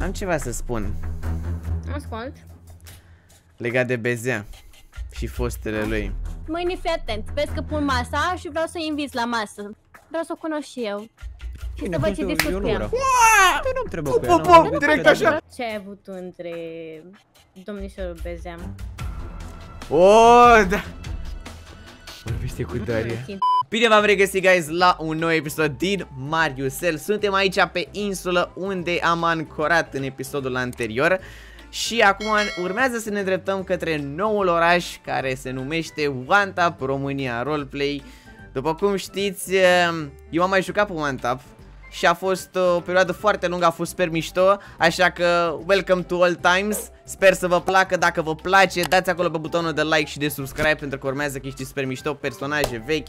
Am ceva să spun. Ascult. Legat de Bezea și fostele lui. Mâine fii atent. Vezi că pun masa și vreau să-i invit la masă. Vreau să o cunosc și eu. Și să văd ce discut cu ea. Tu nu trebuie cu Pu, ea, pu, nu- pu, nu direct trebuie. așa. Ce ai avut tu între domnișorul Bezeam? O, da. Vorbește cu Daria. Bine v-am regăsit, guys, la un nou episod din Mariusel. Suntem aici pe insulă unde am ancorat în episodul anterior. Și acum urmează să ne dreptăm către noul oraș care se numește One Tap România Roleplay. După cum știți, eu am mai jucat pe One Tap și a fost o perioadă foarte lungă, a fost super mișto, așa că welcome to all times, sper să vă placă, dacă vă place dați acolo pe butonul de like și de subscribe pentru că urmează chestii super mișto, personaje vechi,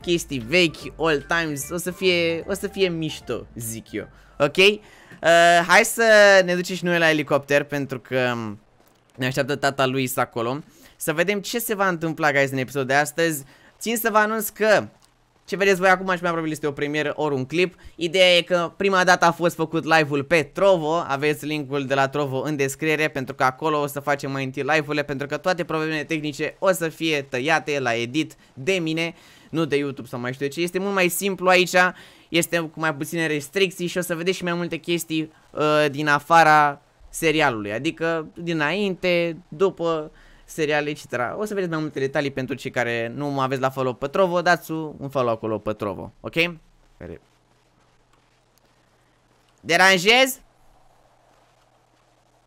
chestii vechi, all times, o să fie, o să fie mișto, zic eu, ok? Uh, hai să ne ducem și noi la elicopter pentru că ne așteaptă tata lui acolo, să vedem ce se va întâmpla, guys, în episodul de astăzi, țin să vă anunț că ce vedeți voi acum și mai probabil este o premieră ori un clip. Ideea e că prima dată a fost făcut live-ul pe Trovo. Aveți linkul de la Trovo în descriere Pentru că acolo o să facem mai întâi live-urile Pentru că toate problemele tehnice o să fie tăiate la edit de mine Nu de YouTube sau mai știu ce. Este mult mai simplu aici Este cu mai puține restricții și o să vedeți și mai multe chestii uh, din afara serialului. Adică dinainte, după seriale, etc. O să vedeți mai multe detalii pentru cei care nu mă aveți la follow pe Trovo, dați un follow acolo pe Trovo, ok? Care... Deranjez?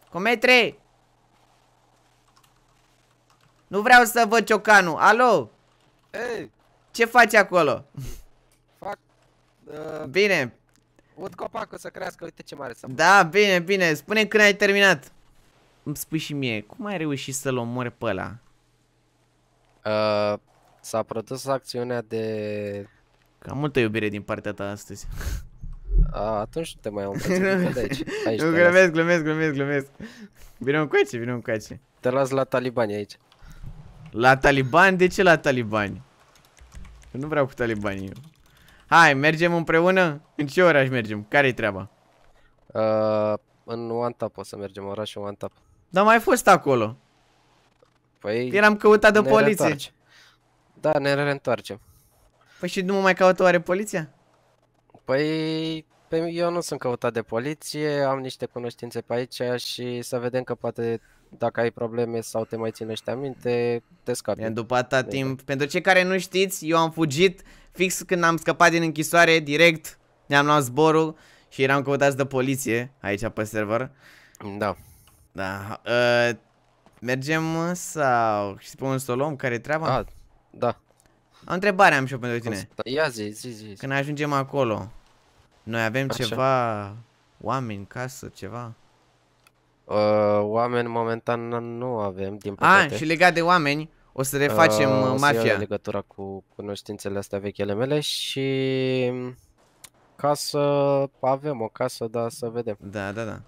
Cometre? Nu vreau să văd ciocanul, alo? Ei, Ce faci acolo? fac... Uh, Bine, ud copacul să crească, uite ce mare să da, bine, bine, spune când ai terminat Îmi spui și mie, cum ai reușit să-l omori pe ăla? uh, S-a produs acțiunea de... Că am multă iubire din partea ta astăzi A, atunci nu te mai am îmbrățit de aici. aici Nu, te, las. glumesc, glumesc, glumesc, glumesc. Vino încoace, vino încoace. te las la talibani aici. La talibani? De ce la talibani? Eu nu vreau cu talibanii eu. Hai, mergem împreună? În ce oraș mergem? Care-i treaba? Uh, în One Tap o să mergem, orașul One Tap. Dar mai fost acolo. Păi... Eram căutat de ne poliție. reîntoarcem. Da, ne reîntoarcem. Păi și nu mă mai caută oare poliția? Păi, pe, eu nu sunt căutat de poliție, am niște cunoștințe pe aici și să vedem că poate dacă ai probleme sau te mai ține ăștia minte, te scapi. Mi-am după atâta timp. Pentru cei care nu știți, eu am fugit fix când am scăpat din închisoare, direct ne-am luat zborul și eram căutați de poliție aici pe server. Da. Da, uh, mergem sau și pe un solom care treaba? A, da. O întrebare am și eu pentru tine. Ia zi, zi, zi. Când ajungem acolo, noi avem Așa. ceva oameni, casă, ceva? Uh, oameni momentan nu avem, din A, păcate. și legat de oameni, o să refacem Uh, uh, o să iau mafia. legătura cu cunoștințele astea vechele mele și casă, avem o casă, dar să vedem. Da, da, da.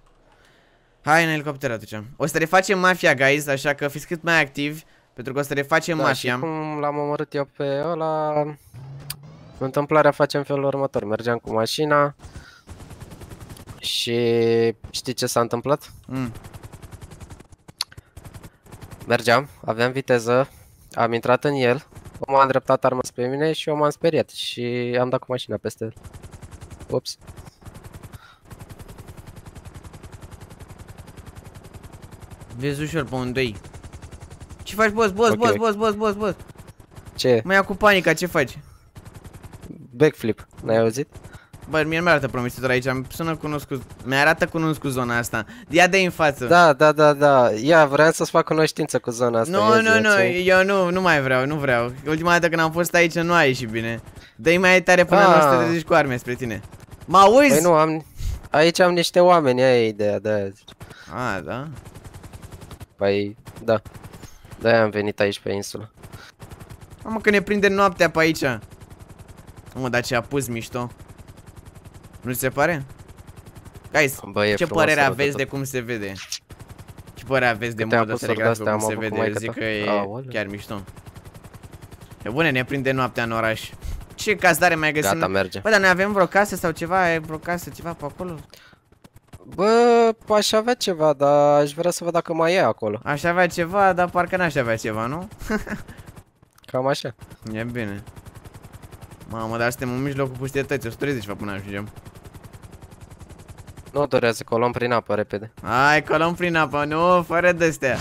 Hai în elicopter atunci. O să refacem mafia, guys, așa că fiți cât mai activi, pentru că o să refacem Da, mafia. și cum l-am omorât eu pe ăla, întâmplarea facem felul următor. Mergeam cu mașina și știi ce s-a întâmplat? Mm. Mergeam, aveam viteză, am intrat în el, omul a îndreptat arma spre mine și eu m-am speriat și am dat cu mașina peste el. Ups. Vezi ușor pe un doi. Ce faci, boss, boss, Ok. boss, boss, boss, boss, boss? Ce? Mă ia cu panica, ce faci? Backflip, n-ai auzit? Bă, mie nu mi-arată promisitor aici, îmi sună cunoscut, mi-arată cunoscut zona asta. Ia de în față. Da, da, da, da. Ia, vreau să-ți fac cunoștință cu zona asta. Nu, ia nu, zi, nu, ți- eu nu, nu mai vreau, nu vreau. Ultima dată când am fost aici nu a ieșit bine. Dă-i mai tare până Ah. la 130 cu arme spre tine. Mă auzi? Păi nu, am... Aici am niște oameni, aia e ideea de aia. zic. A, da? Păi, da. De-aia am venit aici pe insulă. Mamă că ne prinde noaptea pe aici. Mă, dar ce a pus mișto. Nu ți se pare? Guys, Bă, e ce frumos părere rău de aveți tot. de cum se vede? Ce părere aveți de Câte modul să apusuri regrafică de-astea cum am se avut cu vede? Eu maică zic ta? că e Aoleu. chiar mișto. E bune, ne prinde noaptea în oraș. Ce cazare mai găsim? Gata, merge. Bă, dar noi avem vreo casă sau ceva? E vreo casă, ceva pe acolo? Bă, că aș avea ceva, dar aș vrea să văd dacă mai e acolo. Aș avea ceva, dar parcă n-aș avea ceva, nu? Cam așa. E bine. Mamă, dar suntem în mijlocul pustietății, 130 va până ajungem. Nu durează că o luăm prin apă repede. Hai, că o luăm prin apă, nu, fără de-astea.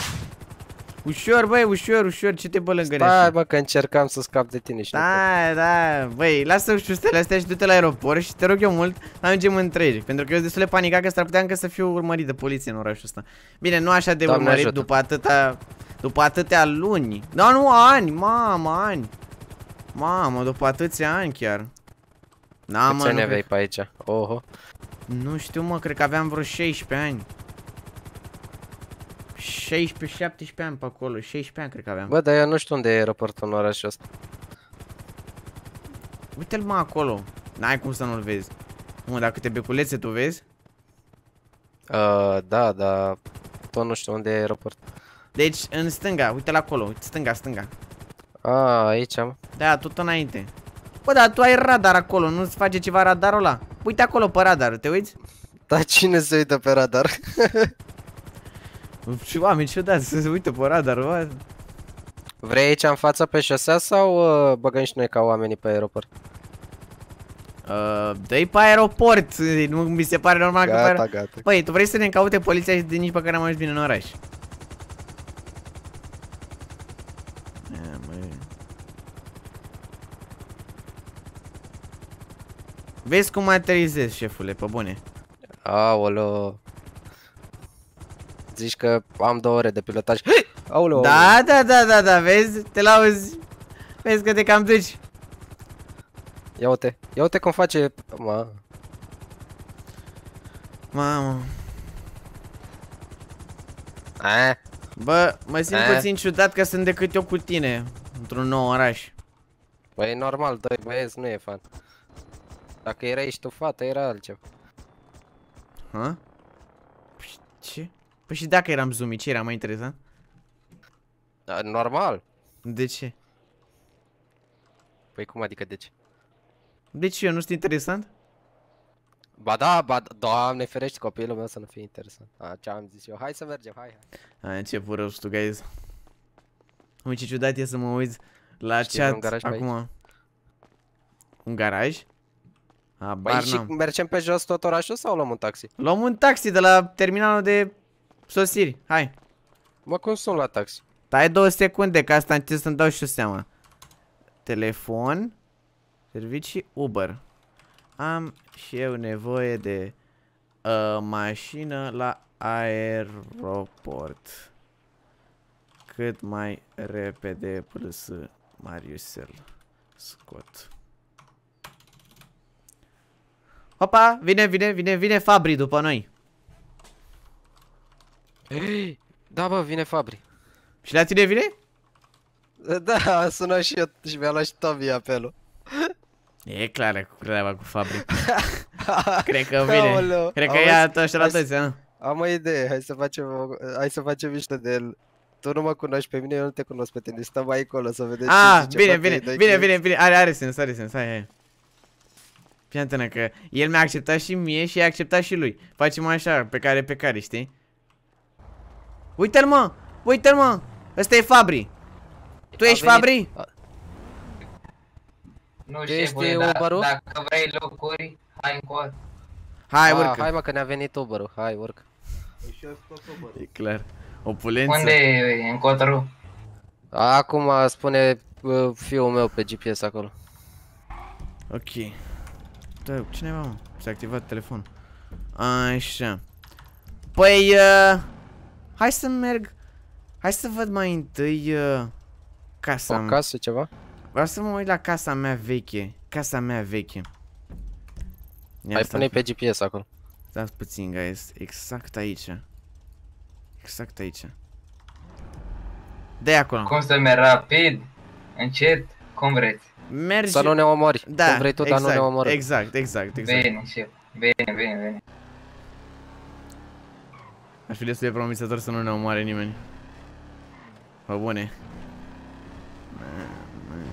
Ușor, băi, ușor, ușor, ce te bălângări Stai, bă, că încercam să scap de tine și nu pot. Da, da, băi, lasă șustele astea și du-te la aeroport și te rog eu mult, ajungem întregi, pentru că eu sunt destul de panicat că s-ar putea încă să fiu urmărit de poliție în orașul ăsta. Bine, nu așa de Doamne urmărit ajută. după atâta, după atâtea luni. Da, nu, ani, mamă, ani. Mamă, după atâția ani chiar. Da, Câți mă, ani nu, aveai cred- pe aici? Oho. nu știu, mă, cred că aveam vreo 16 ani. 16-17 ani pe acolo, 16 ani cred că aveam. Bă, dar eu nu știu unde e aeroportul în orașul ăsta. Uite-l mă acolo. N-ai cum să nu-l vezi. Mă, dar câte beculețe tu vezi? Uh, da, dar tot nu știu unde e aeroport. Deci, în stânga, uite-l acolo, uite, stânga, stânga. A, aici am. Da, tot înainte. Bă, dar tu ai radar acolo, nu-ți face ceva radarul ăla? Uite acolo pe radar, te uiți? Dar cine se uită pe radar? Și oameni ciudați să se uită pe radar, bă. Vrei aici în fața pe șosea sau uh, băgăm și noi ca oamenii pe aeroport? Uh, dă-i pe aeroport, nu mi se pare normal că pe Gata, aeroport. gata. Băi, tu vrei să ne caute poliția și de nici pe care am ajuns bine în oraș. Ia, măi. Vezi cum aterizezi, șefule, pe bune. Aoleo. Zici că am două ore de pilotaj. Aoleo. Da, da, da, da, da, vezi? Te lauzi. Vezi că te cam duci. Ia uite. Ia uite cum face. Ma. Mamă. A, Bă, mă simt Eh? puțin ciudat că sunt decât eu cu tine într-un nou oraș. Băi, e normal, doi băieți nu e fan. Dacă erai și tu fată, era altceva. Ha? Păi Ce? Păi și dacă eram zoomie, ce era mai interesant? Da, normal. De ce? Păi cum adică de ce? De ce eu nu sunt interesant? Ba da, ba da, doamne ferești copilul meu să nu fie interesant. A, ce am zis eu, hai să mergem, hai, hai. A, ce rău tu, guys. Ui, ce ciudat e să mă uiți la Știi chat vreun garaj pe acum. Un garaj? Băi, Habar și n-am. mergem pe jos tot orașul sau luăm un taxi? Luăm un taxi de la terminalul de sosiri. Hai. Mă, cum sunt la taxi? Stai două secunde, că asta încerc să-mi dau și eu seama. Telefon. Servicii Uber. Am și eu nevoie de uh, mașină la aeroport. Cât mai repede plus Mariusel. Scot. Opa, vine, vine, vine, vine Fabri după noi. Da, bă, vine Fabri. Și la tine vine? Da, a sunat și eu și mi-a luat și Tomi apelul. E clară cu treaba cu Fabri. Cred că vine. Aoleu, Cred că auzi? ia toți la Hai să- toți, a? Am o idee, hai să facem, o- hai să facem mișto de el. Tu nu mă cunoști pe mine, eu nu te cunosc pe tine, stăm mai acolo să vedem Ah, ce zice bine, poate bine, îi dai bine, click. bine, bine, are, are sens, are sens, hai, hai. Fii atentă că el mi-a acceptat și mie și i-a acceptat și lui. Facem așa, pe care, pe care, știi? Uite-l, mă! Uite-l, mă! Ăsta e Fabri! Tu A ești venit- Fabri? a- Nu Ești șefule, dar Uber-ul? dacă vrei locuri, hai încolo. Hai, Ah, urcă. Hai mă că ne-a venit Uber-ul, hai urcă. E clar. Opulență. Unde e încotro? Acum spune uh, fiul meu pe GPS acolo. Ok. Da, cineva, mă? S-a activat telefonul. Așa. Păi, uh, hai să merg. Hai să văd mai întâi uh, casa O mea. casă, ceva? Vreau să mă uit la casa mea veche. Casa mea veche. Ia Hai stați- pune pe GPS acolo. Stați puțin, guys. Exact aici. Exact aici. de acolo. Cum să merg rapid, încet, cum vreți. Mergi... Să nu ne omori. Da, Cum vrei tu, exact, dar nu ne omori. Exact, exact, exact. Bine, șef. Bine, bine, bine. Aș fi destul de promițător să nu ne omoare nimeni. Pă bune.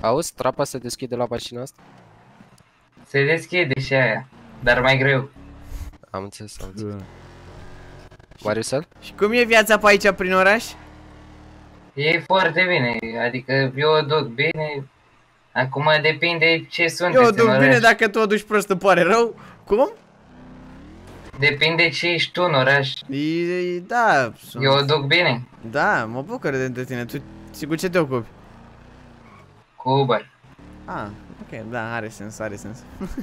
Auzi, trapa se deschide la mașina asta? Se deschide și aia, dar mai greu. Am înțeles, am înțeles. Mariusel? Și cum e viața pe aici prin oraș? E foarte bine, adică eu o duc bine. Acum depinde ce sunteți Eu o în duc oraș. bine dacă tu o duci prost îmi pare rău. Cum? Depinde ce ești tu în oraș. E, da, sunt, Eu o duc bine da, mă bucur de, de tine. Tu sigur ce te ocupi? cu Uber. Ah, ok, da, are sens, are sens.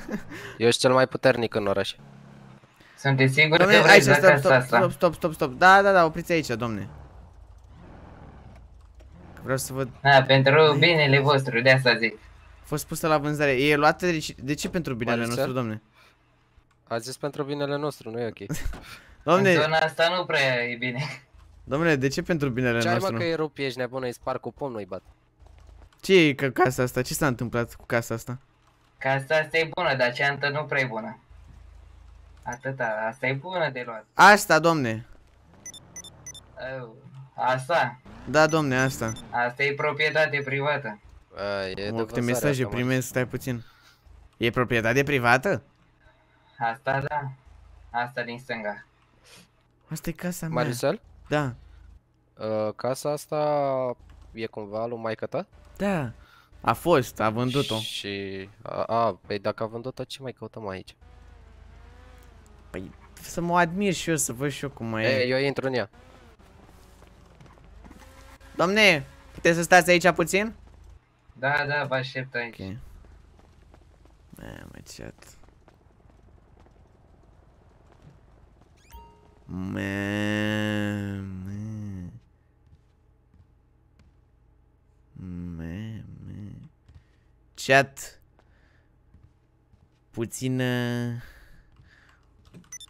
Eu sunt cel mai puternic în oraș. Sunteți siguri Domne, că aici, vreți la stop, casa stop, asta? stop, stop, stop, stop. Da, da, da, opriți aici, domne. Că Vreau să văd. Da, pentru binele vostru, de asta zic. A fost pusă la vânzare. E luată de, ce- de ce pentru binele Marcel? nostru, domne? A zis pentru binele nostru, nu e ok. În Domne, zona asta nu prea e bine. domne, de ce pentru binele Ce ai mă nostru? că e rup, ești nebună, îi spar cu pom, nu-i bat. Ce e că casa asta? Ce s-a întâmplat cu casa asta? Casa asta e bună, dar ceantă nu prea e bună. Atâta, asta e bună de luat. Asta, domne. Au, Asta, Da, domne, asta. asta e proprietate privată. A, e de Mă, câte vânzare mesaje asta, mă. primesc, stai puțin. E proprietate privată? Asta da, asta din stânga. Asta e casa mea. Mariusel? Da, Uh, casa asta e cumva lui maică ta? da. A fost, a vândut-o. Și... A, a, păi dacă a vândut-o, ce mai căutăm aici? Păi, să mă admir și eu, să văd și eu cum mai E, e. eu intru în ea. Domne, puteți să stați aici puțin? Da, da, vă aștept aici. Ok. Mamă, chat. Mamă. Mamă. Chat. Puțină...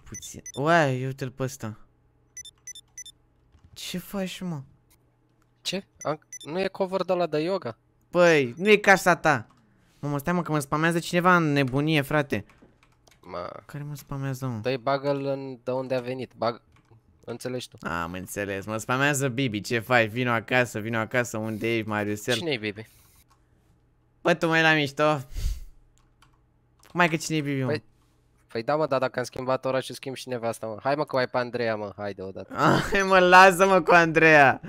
Puțin... Uai, uite-l pe ăsta. Ce faci, mă? Ce? Am... Nu e cover de la de yoga? Păi, nu e casa ta. Mă, mă, stai mă, că mă spamează cineva în nebunie, frate. Mă, Care mă spamează, mă? dă-i bagă-l în... de unde a venit. Bag... Înțelegi tu. Am înțeles, mă spamează Bibi, ce faci? Vino acasă, vino acasă, unde ești, Mariusel? Cine-i Bibi? Bă, tu mai la mișto? Mai că cine e Bibi, mă? Păi- Păi da, mă, dar dacă am schimbat orașul, schimb și nevasta, mă. Hai, mă, că mai pe Andreea, mă. Haide odată. Ai, mă, lasă-mă cu Andreea.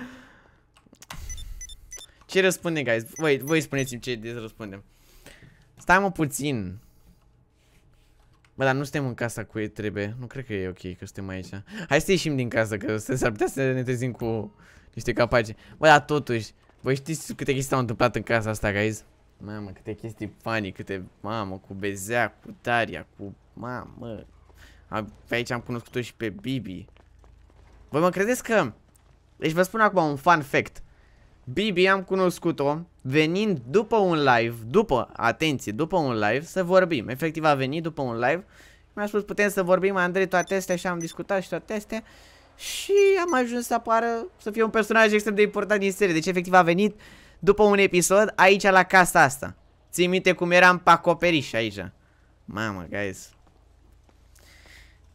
Ce răspunde, guys? Voi, voi spuneți-mi ce de răspundem. Stai, mă, puțin. Bă, dar nu suntem în casa cu ei, trebuie. Nu cred că e ok că suntem aici. Hai să ieșim din casă, că s- s-ar putea să ne trezim cu niște capace. Bă, dar totuși, voi știți câte chestii s-au întâmplat în casa asta, guys? Mamă, câte chestii funny, câte... Mamă, cu Bezea, cu Daria, cu... Mamă... A, pe aici am cunoscut-o și pe Bibi. Voi mă credeți că... Deci vă spun acum un fun fact. Bibi am cunoscut-o venind după un live, după, atenție, după un live, să vorbim. Efectiv a venit după un live. Mi-a spus putem să vorbim, Andrei, toate astea și am discutat și toate astea. Și am ajuns să apară, să fie un personaj extrem de important din serie. Deci efectiv a venit după un episod aici la casa asta. Ții minte cum eram pe acoperiș aici. Mamă, guys.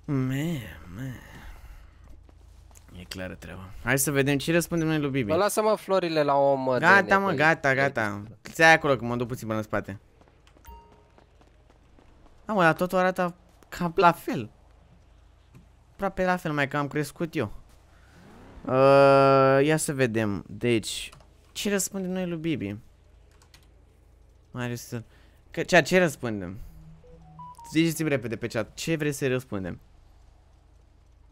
Man, man. E clară treaba. Hai să vedem ce răspundem noi lui Bibi. Mă, lasă-mă florile la o mă. de Gata, mă, nebuni. gata, gata. Ți-ai acolo că mă duc puțin până în spate. Da, mă, dar totul arată cam la fel. Aproape la fel, mai că am crescut eu. Uh, ia să vedem. Deci, ce răspundem noi lui Bibi? Marius, că, ce, ce răspundem? Ziceți-mi repede pe chat, ce vreți să răspundem?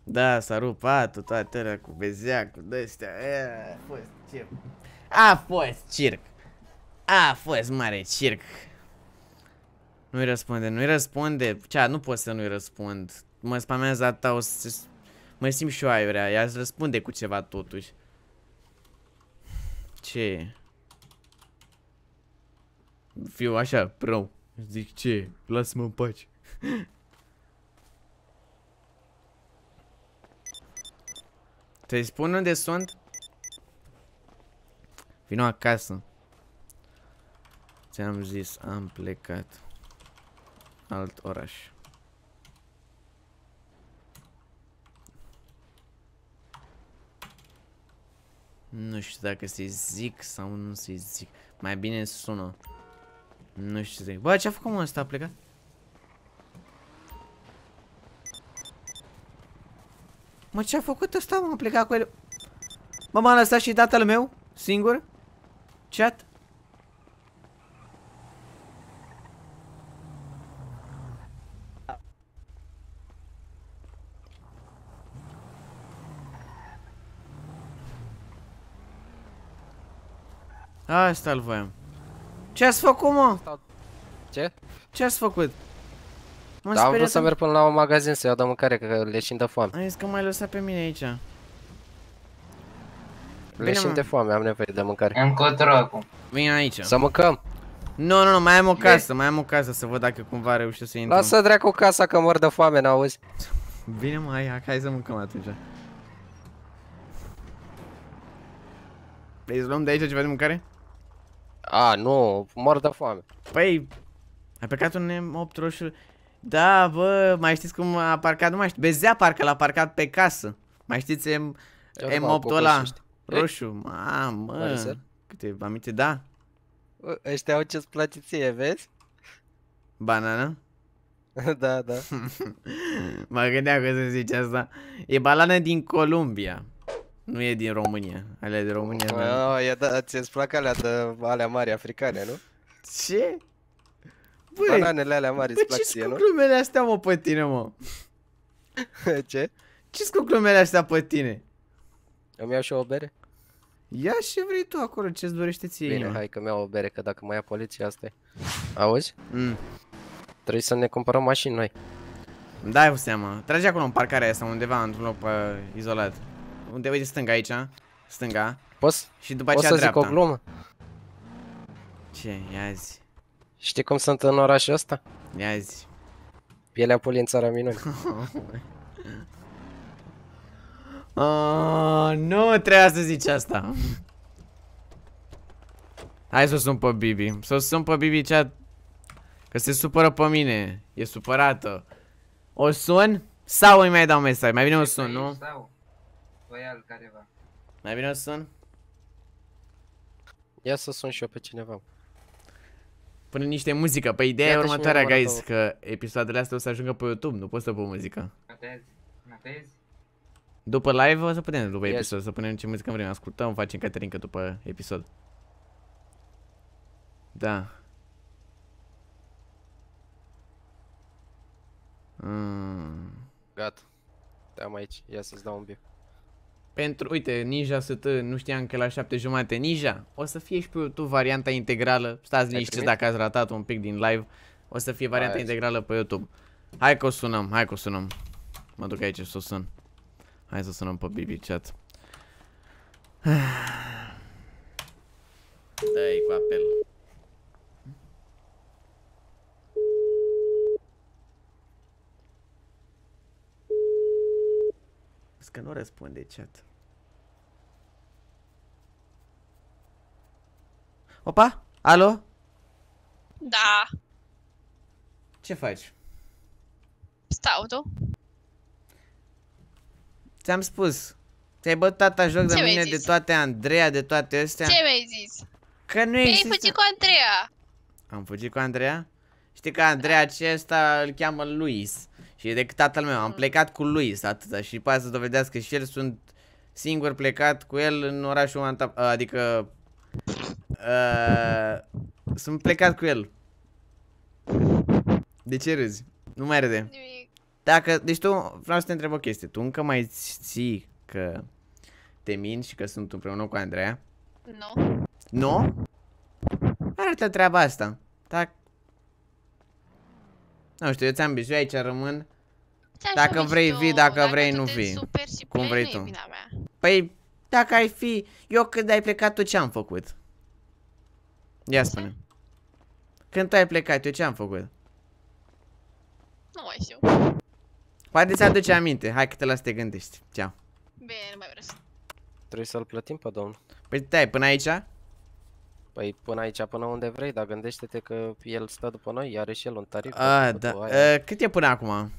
Da, s-a rupt patul, toate alea cu bezea, cu de-astea, e, a fost circ. A fost circ. A fost mare circ. Nu-i răspunde, nu-i răspunde. Cea, nu pot să nu-i răspund. Mă spamează atâta, o să... Mă simt și eu aiurea, ea îți răspunde cu ceva totuși. Ce? Fiu așa, prău. Zic ce? Lasă-mă în pace. Te spun unde sunt? Vino acasă. Ți-am zis, am plecat. Alt oraș. Nu știu dacă să-i zic sau nu să-i zic. Mai bine sună. Nu știu să zic. Bă, ce-a făcut mă ăsta? A plecat? Mă, ce a făcut ăsta, mă? A plecat cu el. Mă, m-a lăsat și tatăl meu? Singur? Chat? Asta îl voiam. Ce ați făcut, mă? Ce? Ce ați făcut? Mă Da, am vrut speriat să merg până la un magazin să iau de mâncare, că le de foame. Am zis că m-ai lăsat pe mine aici. Le Bine, mă. de foame, am nevoie de mâncare. Încotro acum. Vine aici. Să mâncăm! Nu, nu, nu, mai am o casă, mai am o casă să văd dacă cumva reușesc să intru. Lasă dracu casa că mor de foame, n-auzi? Bine, mă, hai, hai să mâncăm atunci. Vrei să luăm de aici ceva de mâncare? A, nu, mor de foame. Păi, ai plecat un M8 roșu. Da, bă, mai știți cum a parcat, nu mai știu. Bezea parcă l-a parcat pe casă. Mai știți M, Eu nu mă M8 apuc ăla să știu. roșu? Mamă, Marizel? câte aminte, da? Bă, Ăștia au ce-ți place ție, vezi? Banana? da, da. mă gândeam că să zici asta. E banană din Columbia. Nu e din România. Alea de România. da. No, e da, ți-ți plac alea de alea mari africane, nu? Ce? Băi, Bananele alea mari bă, îți plac ce-s ție, cu nu? glumele astea, mă, pe tine, mă? Ce? Ce-s cu glumele astea pe tine? Îmi iau și eu o bere? Ia și vrei tu acolo, ce-ți dorește ție Bine, inima. hai că mi-au o bere, că dacă mai ia poliția asta e. Auzi? Mm. Trebuie să ne cumpărăm mașini noi. Dai seama. Trage acolo în parcarea asta, undeva, într-un loc uh, izolat. Unde, uite, stânga aici, stânga. Poți? Și după Poți aceea să zic dreapta. o glumă? Ce? Ia zi. Știi cum sunt în orașul ăsta? Ia zi. Pielea puli în țara minuni. Oh, nu trebuia să zici asta. Hai să o sun pe Bibi. Să o sun pe Bibi cea... Că se supără pe mine. E supărată. O sun? Sau îi mai dau mesaj? Mai bine o sun, nu? Sau voi alt careva. Mai bine o sun? Ia să sun și eu pe cineva. Până niște muzică. Păi ideea e Iată și următoarea, mie numărul guys, că episoadele astea o să ajungă pe YouTube, nu poți să pun muzică. Notezi? Notezi? După live o să punem după Yes. episod, să punem ce muzică vrem, ascultăm, facem caterincă după episod. Da. Mm. Gata. Te-am aici. Ia să-ți dau un biu. Pentru, uite, Ninja ST, nu știam că la 7 jumate Ninja, o să fie și pe YouTube varianta integrală. Stați liniștiți primit? dacă ați ratat un pic din live. O să fie varianta Hai. integrală pe YouTube. Hai că o sunăm, hai că o sunăm. Mă duc aici să o sun. Hai să sunăm pe Bibi chat. Dă-i cu apel. Că nu răspunde chat. Opa? Alo? Da, Ce faci? stau tu. Ți-am spus. Ți-ai bătut tata joc de Ce mi-ai mine, de zis? toate Andreea, de toate astea. Ce mi-ai zis? Că nu Păi ai există. fugit cu Andreea. Am fugit cu Andreea? Știi că Andreea acesta îl cheamă Luis. Și e decât tatăl meu. Am Mm. plecat cu Luis, atâta. Și poate să dovedească și el sunt singur plecat cu el în orașul Antap. Adică... Uh, sunt plecat cu el. De ce râzi? Nu mai râde. Nimic. Dacă, deci tu, vreau să te întreb o chestie. Tu încă mai ții că te minți și că sunt împreună cu Andreea? Nu. Nu? Arată treaba asta. Dacă... Nu știu, eu ți-am zis, eu aici rămân. Ți-am Dacă zis vrei eu, vii, dacă vrei, tu nu te vii. superi și Cum pleci, vrei nu e tu. vina mea. Păi, dacă ai fi... Eu când ai plecat, tu ce-am făcut? Ia spune. Când tu ai plecat, eu ce-am făcut? Nu mai știu. Poate ți aduce aminte. Hai că te las să te gândești. Ceau. Bine, nu mai vreau să... Trebuie să-l plătim pe domnul. Păi stai, până aici? Păi până aici, până unde vrei, dar gândește-te că el stă după noi, are și el un tarif. A, după da. tu aia. Uh, cât e până acum?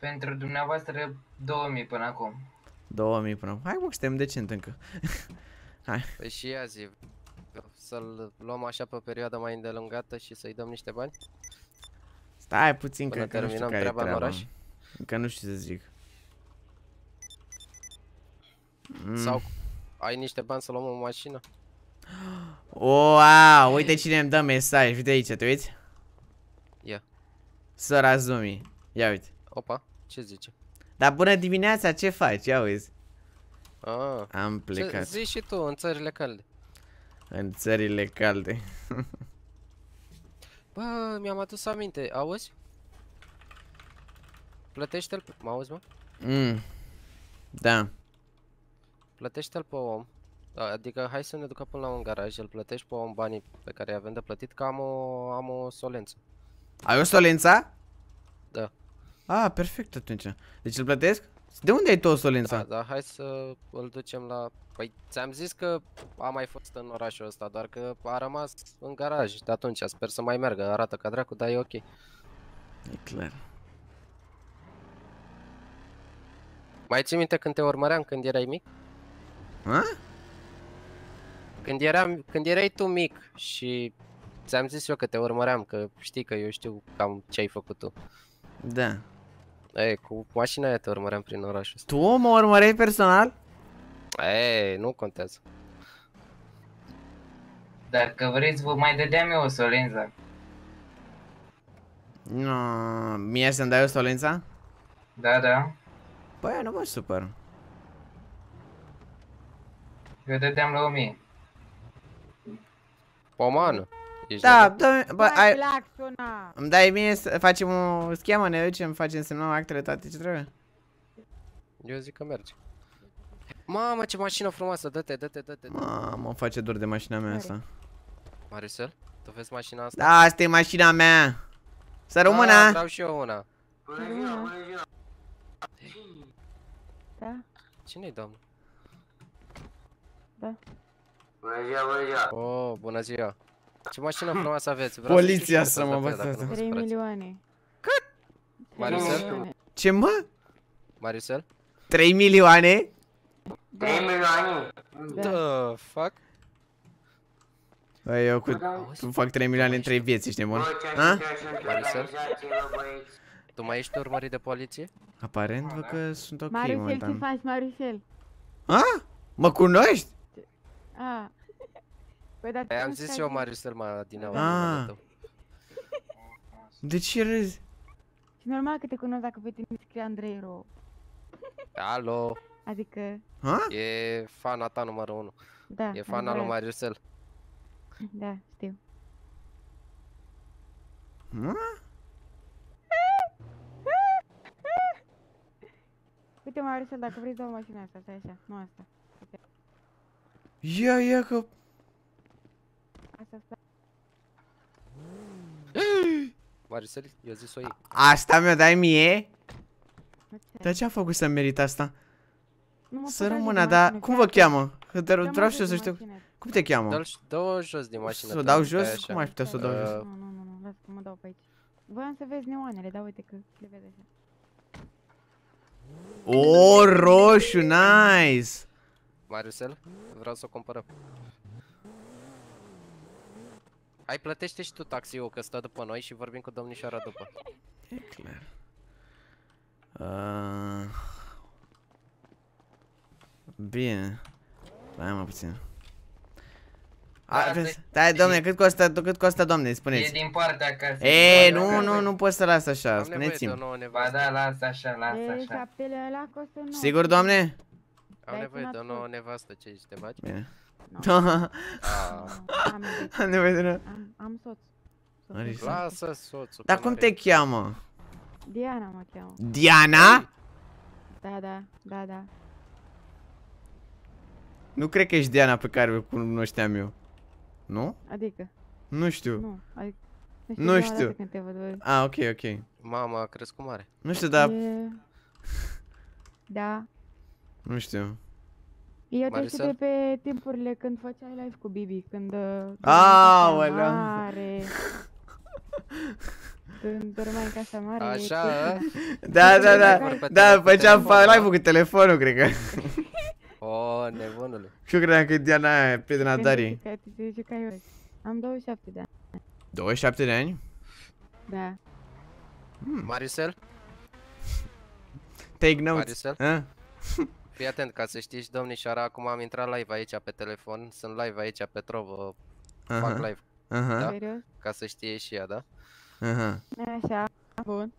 Pentru dumneavoastră 2000 până acum. 2000 până acum. Hai mă, că suntem decent încă. Păi și ia zi, să-l luăm așa pe o perioadă mai îndelungată și să-i dăm niște bani? Stai puțin Până că, că nu știu terminăm care e treaba în treaba. oraș? Încă nu știu să zic. Mm. Sau ai niște bani să luăm o mașină? Wow, uite cine îmi dă mesaj, uite aici, te uiți? Ia. Sora Zumi, ia uite. Opa, ce zice? Dar bună dimineața, ce faci? Ia uzi. Ah, Am ce, plecat zi și tu, în țările calde. în țările calde. Bă, mi-am adus aminte, auzi? Plătește-l, pe- mă auzi, mă? Mm. Da. Plătește-l pe om. A- Adică hai să ne ducă până la un garaj, îl plătești pe om banii pe care i-avem de plătit, că am o, am o solență. Ai o solența? Da. Ah, perfect atunci. Deci îl plătesc? De unde ai tu o solența? Da, da, hai să îl ducem la... Păi ți-am zis că a mai fost în orașul ăsta, doar că a rămas în garaj de atunci, sper să mai meargă, arată ca dracu, dar e ok. E clar. Mai ții minte când te urmăream când erai mic? Ha? Când, eram, când erai tu mic și ți-am zis eu că te urmăream, că știi că eu știu cam ce ai făcut tu. Da. E, cu mașina aia te urmăream prin orașul ăsta. Tu mă urmăreai personal? E, nu contează. Dacă vreți, vă mai dădeam eu o solență. Nu, mie să-mi dai o solența? Da, da. Păi, nu mă supăr. Eu dădeam la 1000. Pomană. Ești Da, de- dă bă, ai, Claxona! îmi dai mie să facem o schemă, ne ducem, facem semnăm actele toate ce trebuie? Eu zic că merge. Mamă, ce mașină frumoasă, dă-te, dă-te, dă-te. dă-te. Mamă, îmi face dor de mașina mea asta. Marisel, tu vezi mașina asta? Da, asta e mașina mea. Să Ah, rămână. vreau și eu una. Da? Cine-i, doamnă? Da. Oh, bună ziua. Ce mașină frumoasă aveți? Vreau Poliția să, știu să cât mă ați dat pe ea, dacă bată. nu vă 3 supărați. milioane. Marisel? Trei milioane. Ce mă? Marisel? 3 milioane? Da. The fuck? Băi, eu cu... Tu fac 3 milioane în 3 vieți, ești nebun? Ha? Marisel? Tu mai ești urmărit de poliție? Aparent, văd că sunt ok Marusel, ce momentan. faci, Marusel? Ha? Mă cunoști? A. Păi, dar Păi tu am nu zis stai eu de- Marisel ma din aur. Ah. tău. De ce râzi? Și normal că te cunosc dacă pe tine scrie Andrei Ro. Alo, Adică, Ha? e fana ta numărul 1. da. E fana lui adevărat. Marisel. Da, știu. Mă? Uite, Marusel, dacă vrei să dau mașina asta, stai așa, nu asta. Ia, ia că... Asta, asta. Marisel, eu zis o iei. Asta mi-o dai mie? Nu ți- Dar ce a făcut să merită asta? nu mă Să pot rămână, de dar mașină, cum chiar vă cheamă? Că te dă-mă vreau jos și eu să de știu. mașină. Cum te cheamă? Dă-l dă jos din mașină. Să o te dau rog, stai jos? așa. Cum aș putea să o dau jos? Uh, Nu, nu, nu, nu, lasă că mă dau pe aici. Voiam să vezi neoanele, dar uite că le vezi așa. O, roșu, nice! Marisel, vreau să o cumpărăm. Hai, plătește și tu taxiul, că stă după noi și vorbim cu domnișoara după. E clar. Uh... Bine. Hai mă puțin. Da, A, asta vezi, e- stai, domne, cât costă, cât costă, domne, E spuneți. din partea casei. E, din partea nu, nu, casei. nu pot să las așa, Am nevoie de o spuneți-mi. nouă Ba nevastă. da, lasă așa, lasă E, așa. șaptele ăla costă 9. Sigur, doamne? Am Dai nevoie de o sunat nouă tu. nevastă, ce ești, te bagi? Bine. Nu, Ah, am, iubit. Am nevoie de una. am, am soț. Soț. Maris. lasă soțul. Dar că cum n-are- te cheamă? Diana mă cheamă. Diana? Da, da, da, da. Nu cred că ești Diana pe care o cunoșteam eu. Nu? Adică, Nu știu. nu. Adică, Nu prima știu. dată Când te văd, bă. Ah, ok, ok. Mama a crescut mare. Nu știu, dar... E... Da. Nu știu. Eu te Marisel? știu de pe timpurile când făceai live cu Bibi, când... uh, Aoleu. dormeai în casa mare. Când dormeai în casa mare. Așa, cu- a? Da, da, da. Vorbi pe Da, telefon, făceam telefon, da? live-ul cu telefonul, cred că. O, nebunule. Și eu credeam că e Diana aia, prietena când Darii. te jucai- te jucai eu. Am 27 de ani. 27 de ani? Da. Marisel? Take notes. Marisel? A? Fii atent, ca să știi și domnișoara, acum am intrat live aici pe telefon, sunt live aici pe Trovo, fac Aha, live, aha, Da? Serios? ca să știe și ea, da? aha. Așa, bun.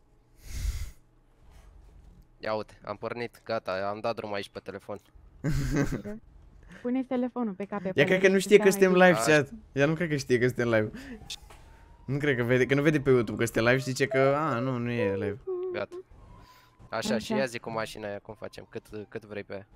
Ia uite, am pornit, gata, am dat drum aici pe telefon. serios. Puneți telefonul pe cap pe Ea păr, cred că nu să știe stea că mai suntem bine. live, Așa. chat. Ea nu cred că știe că suntem live. Nu cred că vede, că nu vede pe YouTube că suntem live și zice că, a, nu, nu e live. Gata. Așa, și Așa. ia zi cu mașina aia, cum facem, cât, cât vrei pe ea.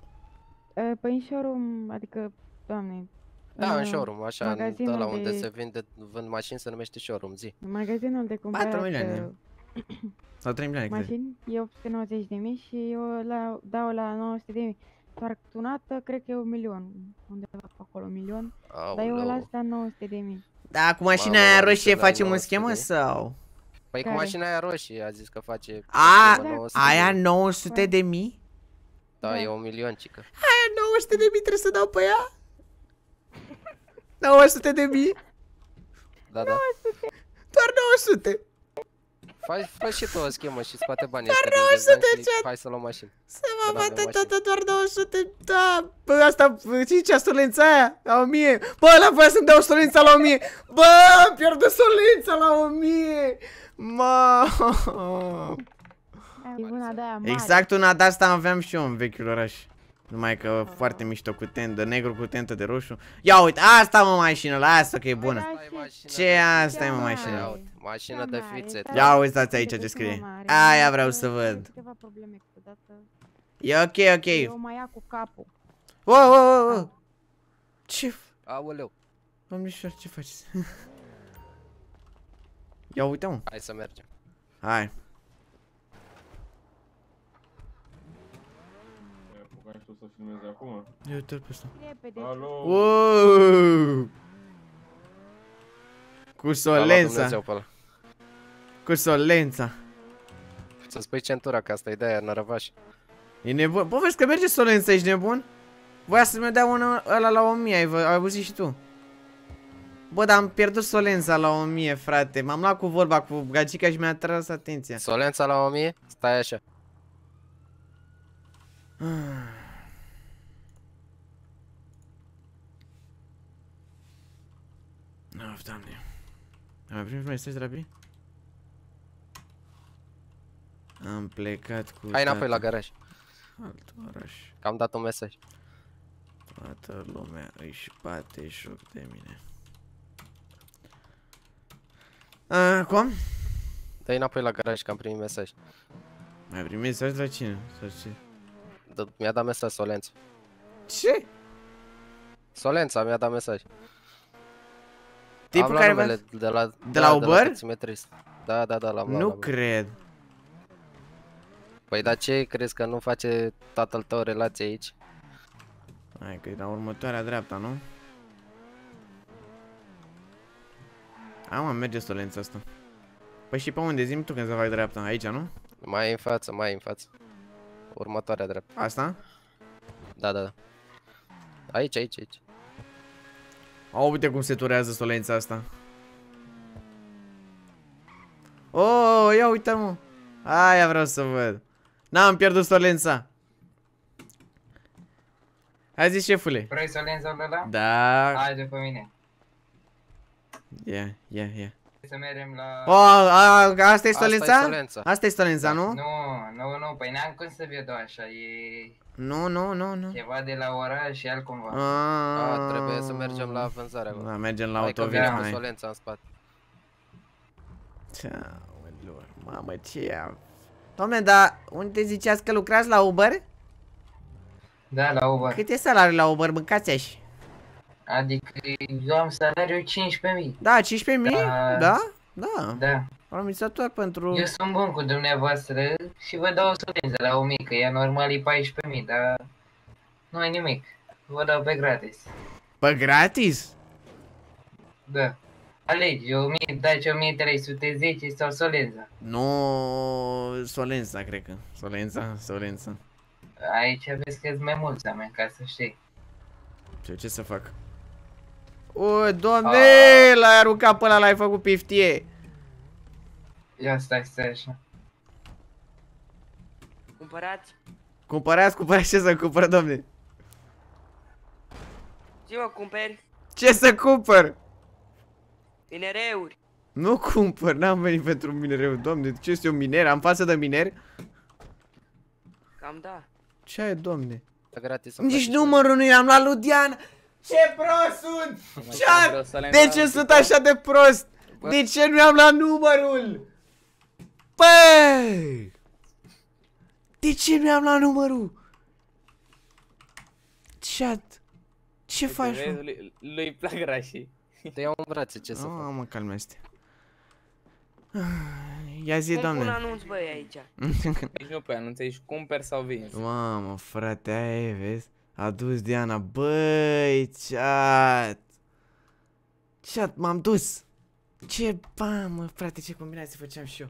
Uh, Păi în showroom, adică, doamne, Da, în uh, showroom, așa, în magazinul ăla unde de- se vinde, vând mașini se numește showroom, zi. magazinul de cumpărat milioane. uh, Sau 3 milioane, cred. mașini e 890 de mii și eu la, dau la 900 de mii. Doar tunată, cred că e un milion, undeva pe acolo, un milion. Dar eu la Aoleu. asta 900 de mii. Da, cu mașina Mamă, aia mamă, roșie să dai facem un 900 schemă de- sau? Păi cu Care? mașina aia roșie, a zis că face... A, schemă, 900 de aia mii. 900 de mii? Da, Da. e un milion, cică. Aia 900 de mii trebuie să dau pe ea? 900 de mii? Da, da. Doar 900. Fai, fai și tu o schemă și scoate banii Doar ăștia din 900 rezervă și chat. hai să luăm mașini. Să Că mă n-avem bată mașini. tata doar 900, da, bă, asta, ce zicea stolența aia? La 1000, bă, ăla voia să-mi dea o stolența la 1000, bă, am pierdut stolența la 1000, mă, E una de aia mare. Exact una de asta aveam și eu în vechiul oraș. Numai că foarte mișto cu tentă, negru cu tentă de roșu. Ia uite, asta mă mașină, la asta că e bună. Da, Asta e și- mașina Ce de- asta e mă Cea mașină? Ia mare. uite, mașină Cea de mare, fițe. stai Ia așa, uitați aici de ce cât scrie. mă mare. Aia Am vreau avut să văd. Câteva probleme câteodată. E ok, ok. Eu mai ia cu capul. Wow, wow, wow, wow. Ce? f- Aoleu, Domnișor, ce faceți? Ia uite mă. hai să mergem. Hai. Ai apucat și tu să filmezi acum? Ia uite-l pe ăsta. Repede. Alo? Wow! Cu L-a luat solența, Dumnezeu pe ăla. cu solența. Să spui centura, că asta e de-aia, nărăvaș. E nebun. Bă, vezi că merge solența, ești nebun? Voia să-mi dea unul ăla la 1000, ai, vă- ai auzit și tu. Bă, dar am pierdut solența la 1000, frate. M-am luat cu vorba cu gagica și mi-a tras atenția. Solența la 1000? Stai așa. Of, doamne. Am mai primit mesaj de la B? Am plecat cu Hai înapoi la tata garaj. alt oraș. Că am dat un mesaj. Toată lumea își bate joc de mine. A, cum? dă înapoi la garaj că am primit mesaj. Mai primit mesaj de la cine? Sau ce? Dă- Mi-a dat mesaj Solența. Ce? Solența mi-a dat mesaj. Tipul am care luat va... numele de la, de la Uber? taximetrist. Da, da, da, l-am luat. Nu l-am luat. cred. Păi dar ce crezi că nu face tatăl tău relație aici? Hai că e la următoarea dreapta, nu? A, mă, merge stolența asta. Păi și pe unde? Zi-mi tu când să fac dreapta. Aici, nu? Mai în față, mai în față. Următoarea dreaptă. Asta? Da, da, da. Aici, aici, aici. A, uite cum se turează stolența asta. Oh, ia uite mă. Aia vreau să văd. N-am pierdut stolența. Hai zi, șefule. Vrei să lenza ăla? Da. Hai după mine. Ia, ia, ia. Să mergem la... Oh, a, asta e Asta e stolența? stolența. Asta e stolența, nu? Nu, nu, nu, păi n-am cum să vedeau așa, e Nu, nu, nu, nu. ceva de la oraș și altcumva. A, trebuie să mergem la vânzare acolo. Da, mergem la Hai că autovin, vine cu hai. Solența în spate. Ceaulor, mamă, ce am... Doamne, dar unde ziceați că lucrați la Uber? Da, la Uber. Cât e salariul la Uber? Mâncați așa. Adică eu am salariu 15.000. Da, 15.000? Da. Da? Da. Da. Promițător pentru... Eu sunt bun cu dumneavoastră și vă dau o studență la o mică. Ea normal e 14.000, dar nu ai nimic. Vă dau pe gratis. Pe gratis? Da. Alegi, 1000, daci 1310 sau Solenza. Nu, Solența, cred că. Solența, Solența. Aici vezi că mai mulți oameni, ca să știi. Ce, ce să fac? O, doamne, Ah. l-ai aruncat pe ăla, l-ai făcut piftie. Ia stai, stai așa. Cumpărați? Cumpărați, cumpărați ce să cumpăr, domne? Ce mă cumperi? Ce să cumpăr? Minereuri. Nu cumpăr, n-am venit pentru un minereu, domne. Ce este un miner? Am față de miner? Cam da. Ce ai, domne? Gratis Nici numărul nu i-am luat lui Diana. Ce prost sunt! Ce De ce sunt așa de prost? De ce nu i-am luat numărul? Băi! De ce nu i-am luat numărul? Chat. Ce faci, mă? Lui, lui plac rașii. Te iau în brațe, ce să Oh, fac? mă, calmește. Ia zi, Cum pun doamne. anunț, băi, aici? Nici nu pe anunț, ești cumperi sau vinzi. Mamă, frate, aia e, vezi? A dus Diana, băi, chat. Chat, m-am dus. Ce, mă, frate, ce combinație făceam și eu.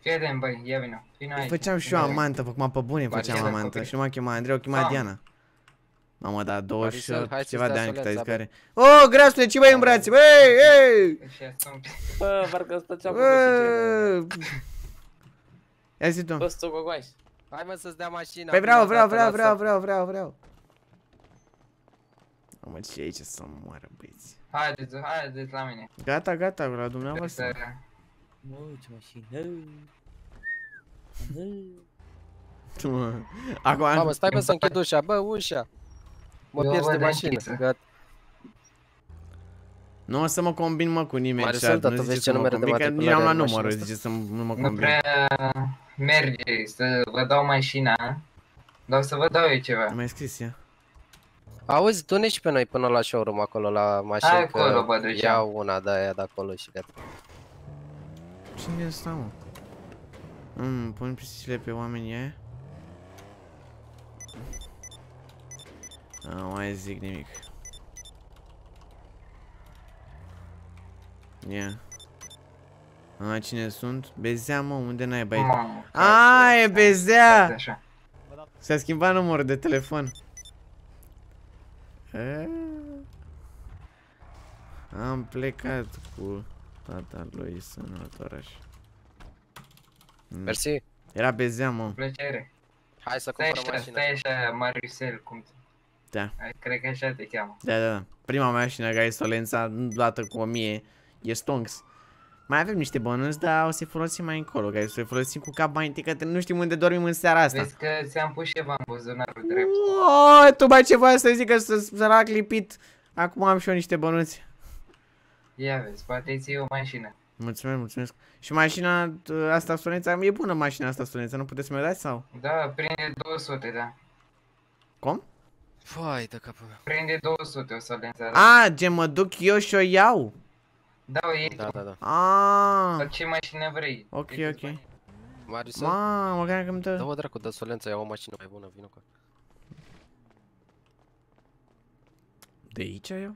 Fii atent, băi, ia vină. Vino aici. Făceam și eu amantă, făcum pe bune făceam Mariana, amantă. copil. Și nu m-a chemat Andrei, o chema Ah. Diana. Mamă, da, 20 Marisel, hai să-ți ceva de dea ani cât ai zis soleța, care. Oh, grasule, ce băi în brațe, băi, ei! Așa sunt. Bă, parcă îți plăcea cu cășicele. Bă! Ia zi tu. Bă, stă gogoaș. Hai mă să-ți dea mașina. Păi vreau, prima vreau, dată vreau, la vreau, sat. vreau, vreau, vreau. Mamă, ce e aici să moară, băieți. Haideți, haideți la mine. Gata, gata, la dumneavoastră. Să... Mă, ce mașină. Mă, Acum, Mamă, stai bă să închid ușa, bă, ușa. Mă Eu pierzi de văd mașină. închisă. Gata. nu o să mă combin mă cu nimeni Marisel, chat, dar nu tu ziceți vezi ce să mă numere de combin, că nici matriculare am la are numărul, mașina zice să nu mă Nu combin. prea merge să vă dau mașina. Dar o să vă dau eu ceva. Am mai scris ea. Auzi, du-ne și pe noi până la showroom acolo la mașină. Hai acolo, că bă, duceam. Iau una de aia de acolo și gata. Cine e ăsta, mă? Mm, pun pisicile pe oamenii aia? Nu mai zic nimic. Ia. A, cine sunt? Bezea, mă, unde n-ai bai? Mamă, A, e Bezea! Așa. S-a schimbat numărul de telefon. A. Am plecat cu tata lui în alt oraș. Mm. Mersi. Era Bezea, mă. Plăcere. Hai să Stai cumpărăm așa, mașina. stai așa, Maricel, cum... Da. Cred că așa te cheamă. Da, da, da. Prima mașină care e Solența, luată cu 1000, e Stonks. Mai avem niște bănuți, dar o să-i folosim mai încolo, că o să-i folosim cu cap mai întâi, că nu știm unde dormim în seara asta. Vezi că ți-am pus ceva în buzunarul drept. Oh, tu mai ceva să zic că să s-a clipit. Acum am și eu niște bănuți. Ia vezi, poate ți o mașină. Mulțumesc, mulțumesc. Și mașina uh, asta Solența, e bună mașina asta Solența, nu puteți să mi-o dați sau? Da, prinde 200, da. Cum? Vai de capul meu. Prinde 200 o să le înțeleg. A, gen mă duc eu și o iau. Da, o iei Da, tu. da, da. A, Sau ce mașină vrei. ok, Uite-ți ok. bani. Marisol, Mamă, mă că îmi dă. dă-o dracu de solență, ia o mașină mai bună, vină cu De aici eu?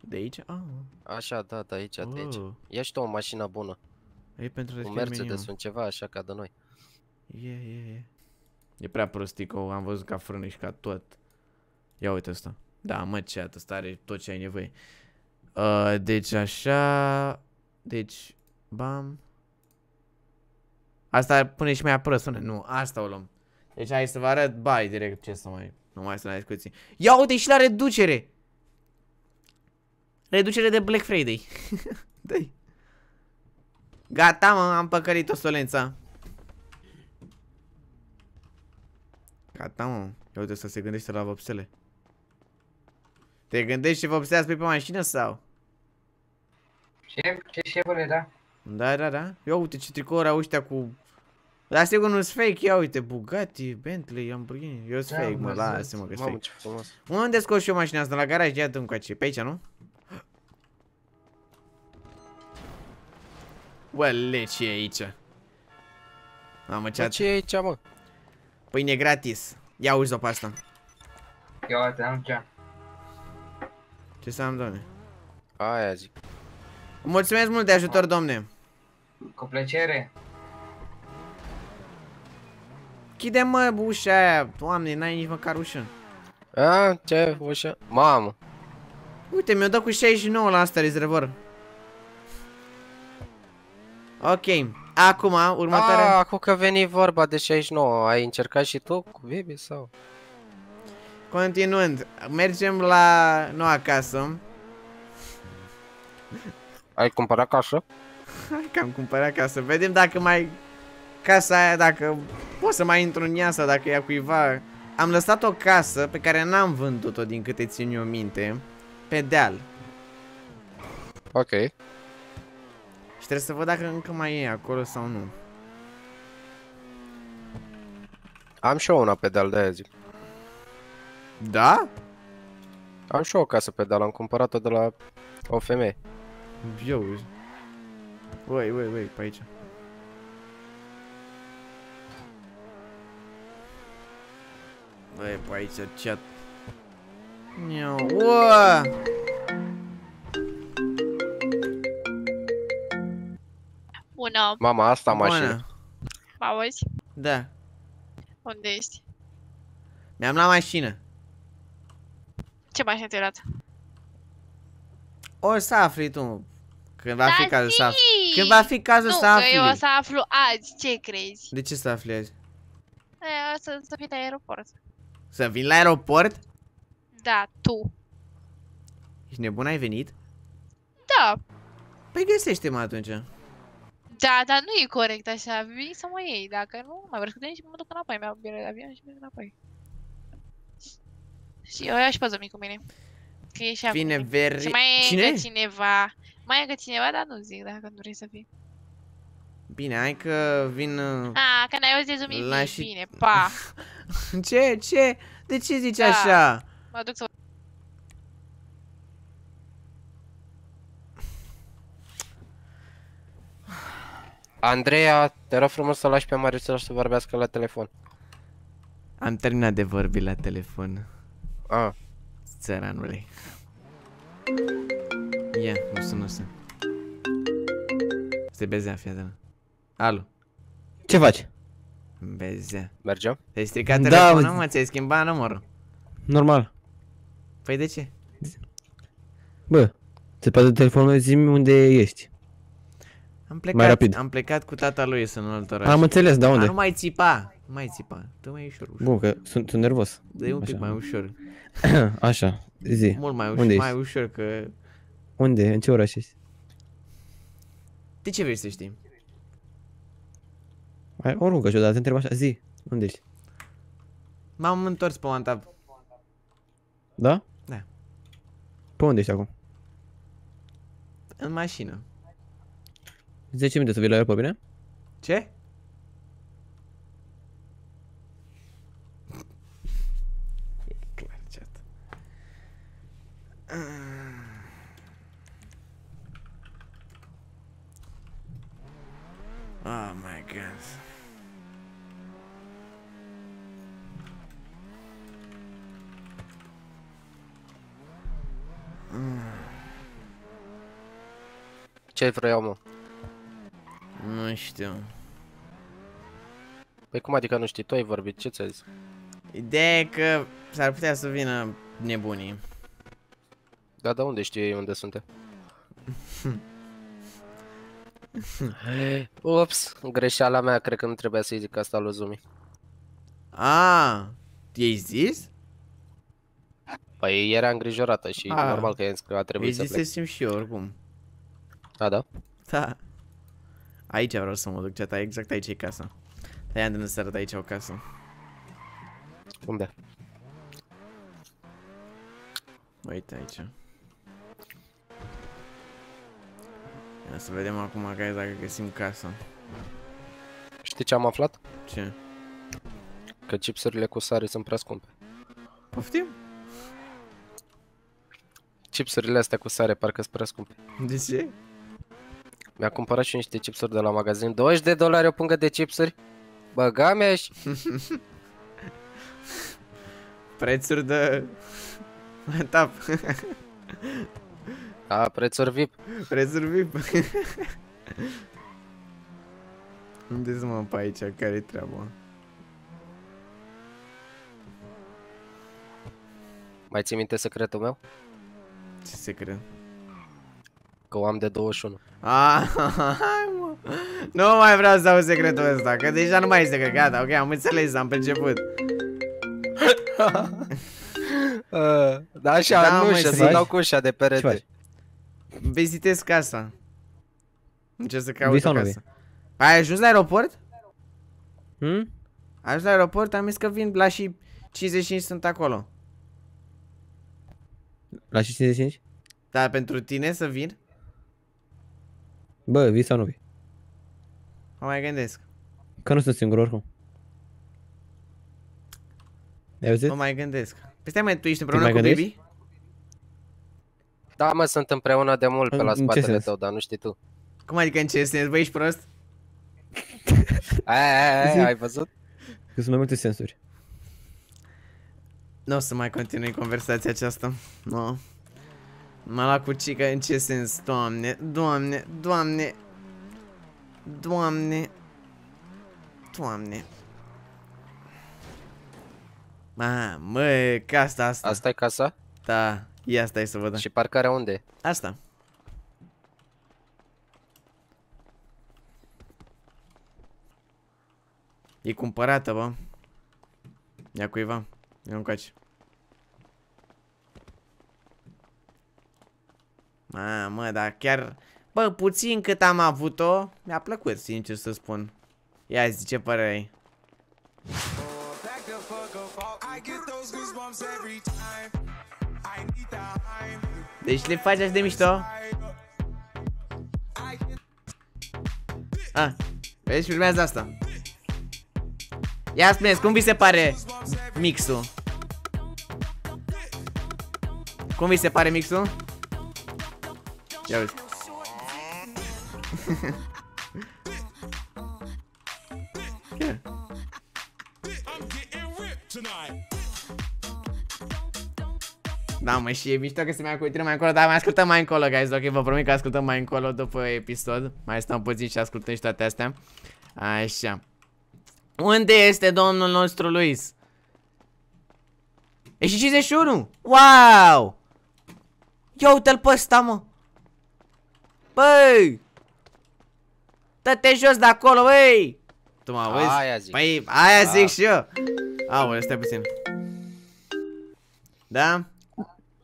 De aici? Ah, Așa, da, de aici, de aici. oh. Ia și tu o mașină bună. E pentru Un deschide Mercedes, meniu. un ceva așa ca de noi. E, e, e. E prea prostico, am văzut ca frână și ca tot. Ia uite asta. Da, mă, ce ăsta are tot ce ai nevoie. Uh, deci așa... Deci... Bam... Asta pune și mai apără sună. Nu, asta o luăm. Deci hai să vă arăt bai direct ce să mai... Nu mai să la discuții. Ia uite și la reducere! Reducere de Black Friday. Dai. Gata, mă, am păcălit-o solența. Gata, mă. Ia uite să se gândește la vopsele. Te gândești ce vopsea spui pe mașină sau? Ce, ce șefule, da? Da, da, da. Ia uite ce tricouri au ăștia cu... Dar sigur nu-s fake, ia uite, Bugatti, Bentley, Lamborghini. Eu sunt Da, fake, mă, văzut. lasă-mă că-s Mamă, fake. ce frumos. Unde scoți eu mașina asta? La garaj, ia dă încoace. Pe aici, nu? Uele, ce e aici? Mamă, ce Bă, ce e aici, mă? Pâine gratis. Ia uzi-o pe asta. Ia uite, am ce Ce să am, doamne? Aia zic. Mulțumesc mult de ajutor, domne. Cu plăcere. Chide mă ușa aia. Doamne, n-ai nici măcar ușă. A, ce ușă? Mamă. Uite, mi-o dă cu 69 la asta rezervor. Ok. Acum, următoarea... A, acum că veni vorba de 69, ai încercat și tu cu Bibi sau? Continuând, mergem la noua casă. Ai cumpărat casă? Hai că am cumpărat casă. Vedem dacă mai... Casa aia, dacă pot să mai intru în ea sau dacă ea cuiva... Am lăsat o casă pe care n-am vândut-o din câte țin eu minte. Pe deal. Ok. Și trebuie să văd dacă încă mai e acolo sau nu. Am și eu una pe deal de aia zic. Da? Am și eu o casă pe deal, am cumpărat-o de la o femeie. Eu. Ui, ui, ui, pe aici. Băi, pe aici ce... Niau, ua! Bună, Mama, asta Bună. mașină. mă auzi? Da, Unde ești? mi-am luat mașină. Ce mașină ți-ai luat? O să afli tu. Când va fi Da, cazul să afli. zi! Când va fi cazul Nu, să că afli. eu o să aflu azi, ce crezi? De ce să afli azi? E, o să, să fii la aeroport. Să vin la aeroport? Da, tu. Ești nebun, ai venit? Da, Păi găsește-mă atunci. da, dar nu e corect așa, vii să mă iei, dacă nu, nu mai vreau să și mă duc înapoi, mi-au bilet de avion și merg înapoi. Și eu ia și pe cu mine. Că e și Vine acum. veri... Și mai e Cine? încă cineva. Mai e încă cineva, dar nu zic dacă nu vrei să fii. Bine, hai că vin... uh, A, că n-ai auzit de zumii, La bine, și- bine, pa. Ce? Ce? De ce zici Da. așa? Mă duc să Andreea, te rog frumos să lași pe Mariusel să vorbească la telefon. Am terminat de vorbi la telefon. Ah, Țăranule. Ia, nu sună, nu sună. Este bezea, fii atent. Alo. Ce faci? Bezea. mergem? Te-ai stricat Da, telefonul, uite. mă? Ți-ai schimbat numărul. Normal. Păi de ce? Bă, ți poate telefonul zi unde ești. Am plecat, rapid. am plecat cu tata lui să în alt oraș. Am înțeles, dar A, unde? nu mai țipa. Nu mai țipa. Dă mai ușor, ușor. Bun, că sunt, sunt nervos. Dă un pic Așa. mai ușor. Așa, zi. Mult mai ușor, Unde mai ești? ușor că... Unde? În ce oraș ești? De ce vrei să știi? Hai, o rugă și odată, te întreb așa, zi. Unde ești? M-am întors pe OneTap. Da? Da. Pe unde ești acum? În mașină. 10 minute să vii la aeroport, bine? Ce? E clar chat. Oh my god. Ce vreau, mă? Nu știu. Păi cum adică nu știi? Tu ai vorbit, ce ți-a zis? Ideea e că s-ar putea să vină nebunii. Da, da, unde știi ei unde suntem? Ups, greșeala mea, cred că nu trebuia să-i zic asta lui Zumi. A, i-ai zis? Păi era îngrijorată și Ah. normal că i-am zis că a Îi trebuit să plec. zisesem și eu oricum. Da, da. Da. Aici vreau să mă duc, chat, exact aici e casa. Dar i-am de să arăt aici o casă. Unde? Uite aici. Ia să vedem acum care dacă găsim casa. Știi ce am aflat? Ce? Că chipsurile cu sare sunt prea scumpe. Poftim? Chipsurile astea cu sare parcă sunt prea scumpe. De ce? Mi-a cumpărat și eu niște chipsuri de la magazin. 20 de dolari o pungă de chipsuri. Băga mea și... Prețuri de... Tap. A, prețuri VIP. Prețuri VIP. Unde să mă pe aici? Care-i treaba? Mai ții minte secretul meu? Ce secret? Că o am de 21. Ah, hai mă. Nu mai vreau să aud secretul ăsta, că deja nu mai e secret. Gata, ok, am înțeles, am perceput. Uh, da, așa, Da, da, mă, nu știu, să să faci? dau cu ușa de Ce perete. Faci? Vizitez casa. Încerc să caut Vii o sau nu casă. Ai ajuns la aeroport? Hmm? Ai ajuns la aeroport? Am zis că vin la și 55 sunt acolo. La și 55? Dar pentru tine să vin? Bă, vii sau nu vii? Mă mai gândesc. Că nu sunt singur oricum. Ai auzit? Mă mai gândesc. Păi stai mai, tu ești împreună mai cu gândești? Bibi? Da, mă, sunt împreună de mult pe În- la în ce spatele sens? tău, dar nu știi tu. Cum adică în ce sens? Bă, ești prost? Aia, aia, Zi. aia, ai văzut? Că sunt mai multe sensuri. Nu o să mai continui conversația aceasta. Nu. M-a luat cu cică în ce sens? Doamne, doamne, doamne. Doamne. Doamne. Ma, mă, casa asta. Asta e casa? Da, ia stai să văd. Și parcarea unde e? Asta. E cumpărată, bă. Ia cuiva. Ia încoace. Mamă, dar chiar... Bă, puțin cât am avut-o, mi-a plăcut, sincer să spun. Ia zi, ce părere ai? Deci le faci așa de mișto? Ah, vezi, filmează asta. Ia spuneți, cum vi se pare mixul? Cum vi se pare mixul? Ia uite. Ia. Da, mă, și e mișto că se mai uită mai încolo, dar mai ascultăm mai încolo, guys, ok? Vă promit că ascultăm mai încolo după episod. Mai stăm puțin și ascultăm și toate astea. Așa. Unde este domnul nostru Luis? E și 51! Wow! Ia uite-l pe ăsta, mă! Băi! Dă-te jos de acolo, băi! Tu mă auzi? Aia zic. Păi, aia Da. zic și eu. Aoleu, stai puțin. Da?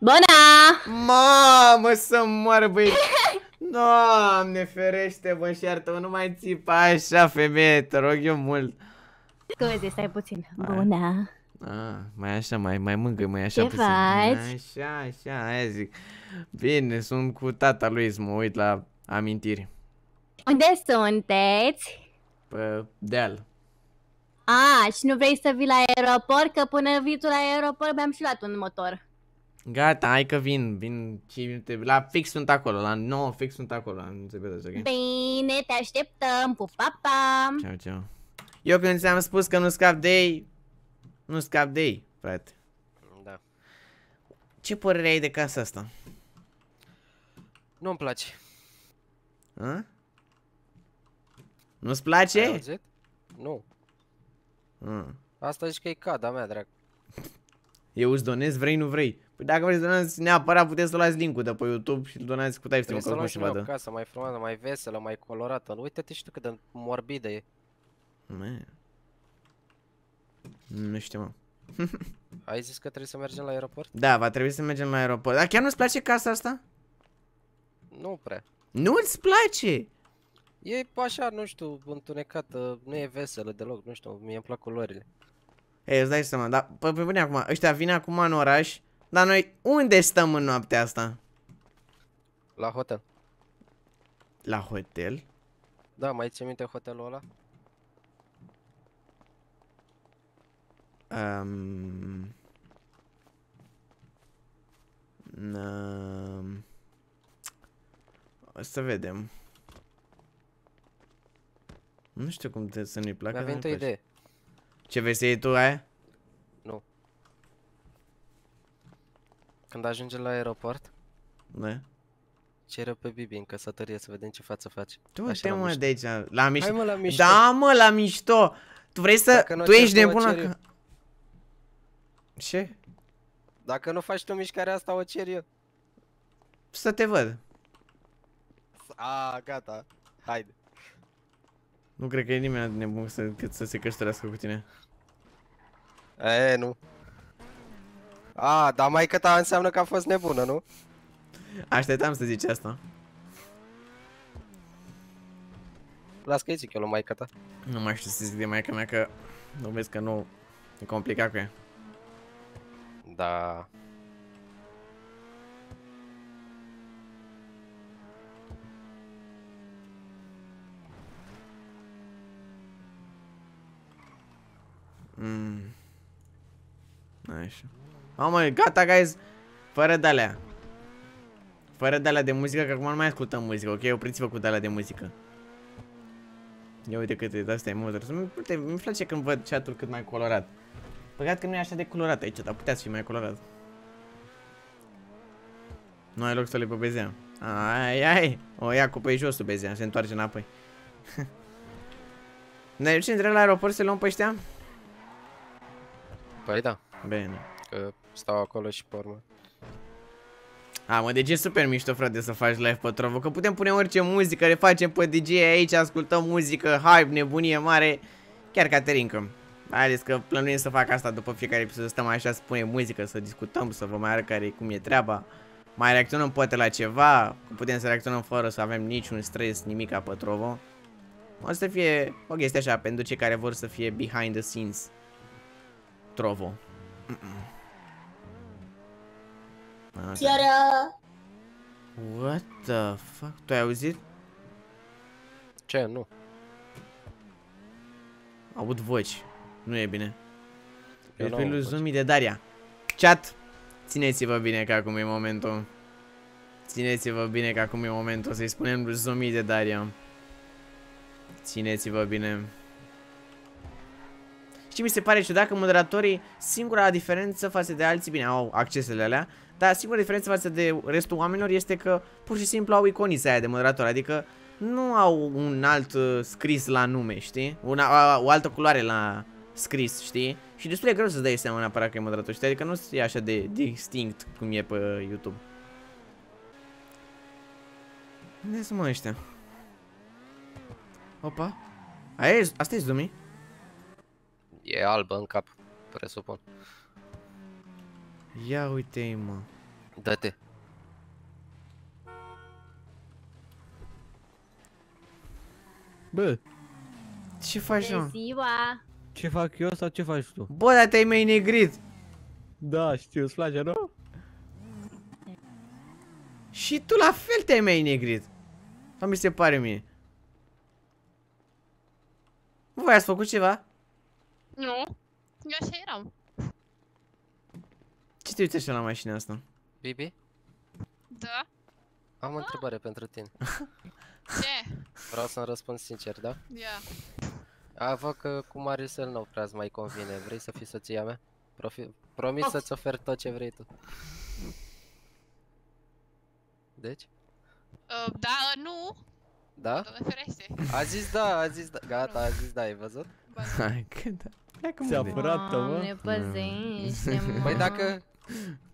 Bună! Mamă, să moară, băi! Doamne ferește, mă, și iartă nu mai țipa așa, femeie, te rog eu mult. Scuze, stai puțin. Bună! Ah, mai așa, mai, mai mângâi, mai așa Ce puțin. faci? Așa, așa, aia zic. Bine, sunt cu tata lui, mă uit la amintiri. Unde sunteți? Pe deal. A, și nu vrei să vii la aeroport? Că până vii tu la aeroport mi-am și luat un motor. Gata, hai că vin, vin 5 minute, la fix sunt acolo, la 9 fix sunt acolo, nu se vedeți, ok? Bine, te așteptăm, pupa, pa! Ceau, ceau. Eu când ți-am spus că nu scap de ei, nu scap de ei, frate. Da. Ce părere ai de casa asta? Nu-mi place. A? Nu-ți Ai place? auzit? Nu. A. Asta zici că e cada mea, drag. Eu îți donez, vrei, nu vrei. Păi dacă vrei să donați neapărat puteți să luați link-ul de pe YouTube și îl donați cu tare Trebuie că să nu luăm se și noi o vadă. casă mai frumoasă, mai veselă, mai colorată. Uite-te și tu cât de morbidă e. Mă. Nu știu, mă. Ai zis că trebuie să mergem la aeroport? Da, va trebui să mergem la aeroport. Dar chiar nu-ți place casa asta? Nu prea. Nu-ți place? E așa, nu știu, întunecată, nu e veselă deloc, nu știu, mie îmi plac culorile. Ei, îți dai seama, dar pe, pe bune acum, ăștia vin acum în oraș, dar noi unde stăm în noaptea asta? La hotel. La hotel? Da, mai ții minte hotelul ăla? Um, um, o să vedem. Nu știu cum te, să nu-i placă. Mi-a dar venit o nu-mi place. idee. Ce vrei să iei tu aia? Nu. Când ajungem la aeroport, Da. cere pe Bibi în căsătorie să vedem ce față face. Tu Așa te la mă mișto. de aici, la mișto. Hai mă la mișto. Da, mă, la mișto. Tu vrei să... Dacă nu tu cer ești tu, o nebun la... cer eu. ca- Ce? Dacă nu faci tu mișcarea asta, o cer eu. Să te văd. A, gata. Haide. Nu cred că e nimeni atât de nebun să, cât să se căsătorească cu tine. E, nu. A, dar mai ta înseamnă că a fost nebună, nu? Așteptam să zici asta. Las că-i zic eu lui maică ta. Nu mai știu să zic de maica mea că nu vezi că nu e complicat cu ea. Da. Mm. Așa. Mamă, gata, guys. Fără de-alea. Fără de-alea de muzică, că acum nu mai ascultăm muzică, ok? Opriți-vă cu de-alea de muzică. Ia uite câte de astea e Uite, mi place când văd chatul cât mai colorat. Păcat că nu e așa de colorat aici, dar putea să fie mai colorat. Nu ai loc să le pe bezea. Ai, ai, o ia cu pe josul bezea, se întoarce înapoi. ne ducem direct la aeroport să luăm pe ăștia? Păi da. Bine. Că stau acolo și pe urmă. A, mă, deci e super mișto, frate, să faci live pe Trovo, că putem pune orice muzică, le facem pe DJ aici, ascultăm muzică, hype, nebunie mare, chiar Caterinca. Mai ales că plănuim să fac asta după fiecare episod, să stăm așa, să punem muzică, să discutăm, să vă mai arăt care cum e treaba. Mai reacționăm poate la ceva, putem să reacționăm fără să avem niciun stres, nimic pe Trovo. O să fie o chestie așa, pentru cei care vor să fie behind the scenes. Trovo. Mm -mm. Seara! What the fuck? Tu ai auzit? Ce? Nu. Aud voci. Nu e bine. Eu pe lui Zumi de Daria. Chat! Țineți-vă bine că acum e momentul. Țineți-vă bine că acum e momentul să-i spunem lui Zumi de Daria. Țineți-vă bine. Și mi se pare ciudat că moderatorii, singura diferență față de alții, bine, au accesele alea, dar singura diferență față de restul oamenilor este că pur și simplu au iconița aia de moderator, adică nu au un alt uh, scris la nume, știi? Una, o altă culoare la scris, știi? Și destul de greu să-ți dai seama neapărat că e moderator, știi? Adică nu e așa de distinct cum e pe YouTube. Unde sunt mă ăștia? Opa. Aia e, asta e Zumi? E albă în cap, presupun. Ia uite-i, mă. Dă-te. Bă. Ce faci, mă? ziua! Ce fac eu sau ce faci tu? Bă, dar te-ai mai negrit. Da, știu, îți place, nu? Și tu la fel te-ai mai negrit. Sau mi se pare mie. Voi ați făcut ceva? Nu. Eu așa eram. Ce te uiți așa la mașina asta? Bibi? Da? Am o întrebare pentru tine. Ce? Vreau să-mi răspund sincer, da? Ia. A, văd că cu Mariusel nu prea mai convine. Vrei să fii soția mea? Profi... Promis să-ți ofer tot ce vrei tu. Deci? Uh, da, uh, nu. Da? Doamne ferește. A zis da, a zis da. Gata, a zis da, ai văzut? Hai, că da. Pleacă Ți-a mă. furat-o, mă. Ne păzește, mă. Păi dacă...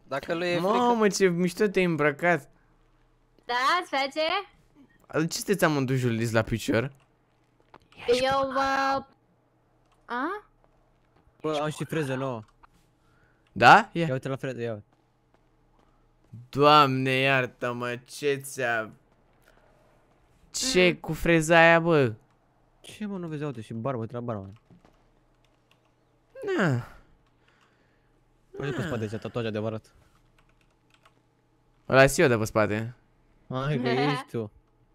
Dacă lui e frică... Mamă, ce mișto te-ai îmbrăcat. Da, îți face? De ce sunteți amândoi juliți la picior? Eu, uh... A? Bă, am și freză nouă. Da? Ia Ia. uite la freză, ia. Doamne, iartă-mă, ce ți-a... Ce cu freza aia, bă? Ce mă, nu vezi, ia uite, și barbă, uite la barbă. Na. Uite pe spate, ce tatuaj adevărat. Ăla eu de pe spate. Hai că ești tu.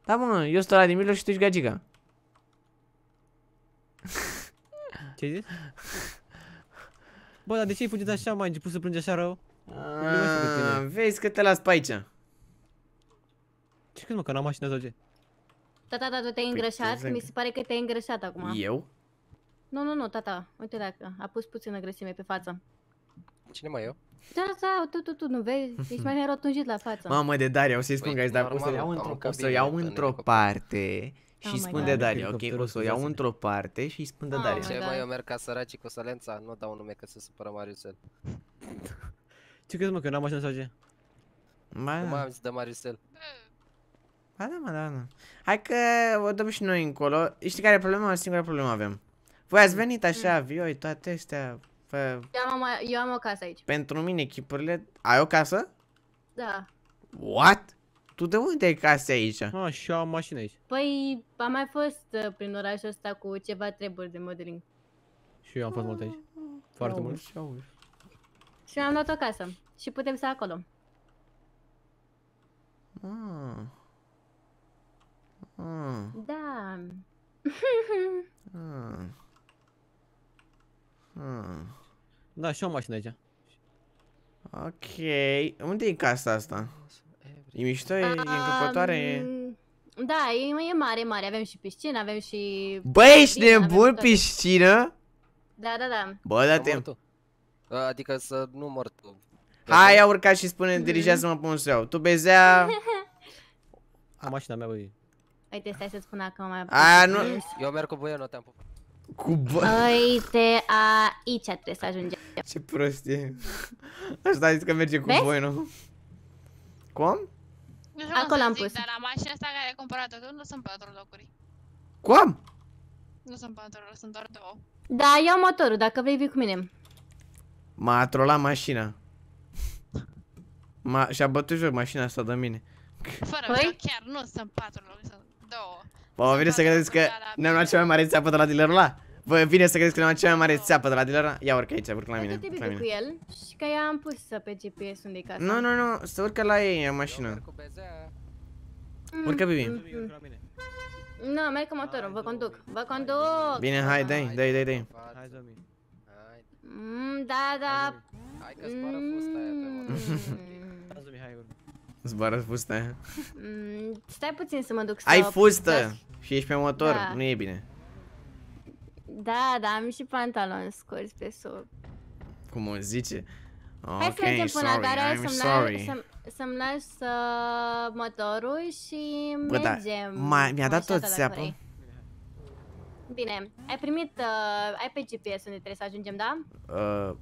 Da, mă, eu sunt ăla din mijloc și tu ești gagica. Ce ai zis? Bă, dar de ce ai fugit așa, mai început să plângi așa rău? glumesc cu tine. Ah, Vezi că te las pe aici. Ce crezi, mă, că n-am mașină sau ce? Tata, tata, te-ai îngrășat? ce Mi se pare că te-ai îngrășat acum. Eu? Nu, nu, nu, tata. Uite dacă a pus puțină grăsime pe față. Cine mai eu? Da, da, tu, tu, tu, nu vezi? Ești mai nerotunjit la față. Mamă de Daria, o să-i spun, Păi, guys, dar o să normal, iau am într-o, o să cabină iau în într-o elicopter. parte și Oh my spun God. de Daria, ok? Elicopterul O să o să iau iasă. într-o parte și îi spun de Oh Daria. my Ce God. mai eu merg ca săracii cu Salența? Nu dau nume că se supără Mariusel. Ce crezi, mă, că n-am mașină sau ce? Ba, Cum da. am zis de Mariusel? Ba da, mă, da, da. Hai că o dăm și noi încolo. Știi care e problema? O singură problemă avem. Voi ați venit așa, vioi, toate astea. Fă... Eu am, o- eu am o casă aici. Pentru mine, echipurile... Ai o casă? Da. What? Tu de unde ai case aici? Ah, și am mașină aici. Păi, am mai fost uh, prin orașul ăsta cu ceva treburi de modeling. Și eu am fost mult aici. Foarte mult. Și mi-am luat o casă. Și putem să acolo. Ah. Ah. Da. Ah. Ah. Da, și eu am mașină aici. Ok. Unde e casa asta? E mișto? E, e încăpătoare? E... Um, Da, e, e mare, mare. Avem și piscină, avem și... Bă, ești Bine, avem nebun, toate. piscină? Da, da, da. Bă, da te Adică să nu mor tu. Hai, ia urca și spune, dirigează-mă pe un seau. Tu bezea... Am mașina mea, băi. Uite, stai să spun acum mai... A, nu... Eu merg cu Buiano, te-am pupat. Cu bă... Uite, aici trebuie să ajungem. Ce prost e. Asta a zis că merge cu Vezi? voi, nu? Cum? Nu știu Acolo cum să am zic, pus. Dar la mașina asta care ai cumpărat-o tu, nu sunt patru locuri. Cum? Nu sunt patru locuri, sunt doar două. Da, iau motorul, dacă vrei vii cu mine. M-a trolat mașina. Ma și-a bătut joc mașina asta de mine. Fără Păi? păi? chiar nu sunt patru locuri, sunt două. Bă, vine să credeți că ne-am luat cea mai mare țeapă de la dealerul ăla? Vă vine să credeți că ne-am luat cea mai mare țeapă de la dealerul ăla? Ia urcă aici, urcă la mine. Te urcă la bibi cu mine. el și că i-am pus să pe GPS unde e casa. Nu, nu, nu, să urcă la ei în mașină. Mm, Urcă, Bibi. mm, mm. Nu, merg cu motorul, vă conduc. Vă conduc! Bine, hai, dai, dai, dai, dai. Hai, Domi. Mm, da, da. Hai că zboară fusta aia pe motor. Hai, Domi, hai, urcă. Zboară fusta aia. Mm, stai puțin să mă duc să... Ai fustă și ești pe motor, Da. nu e bine. Da, da, am și pantaloni scurți pe sub. Cum o zice? Hai să Ok, mergem până la sorry, gara I'm să-mi sorry. lași, să să-mi lași uh, motorul și Bă, da, mergem. ma- mi-a cu dat tot mașina ta dacă țeapă. vrei. Bine, ai primit, uh, ai pe GPS unde trebuie să ajungem, da? Uh,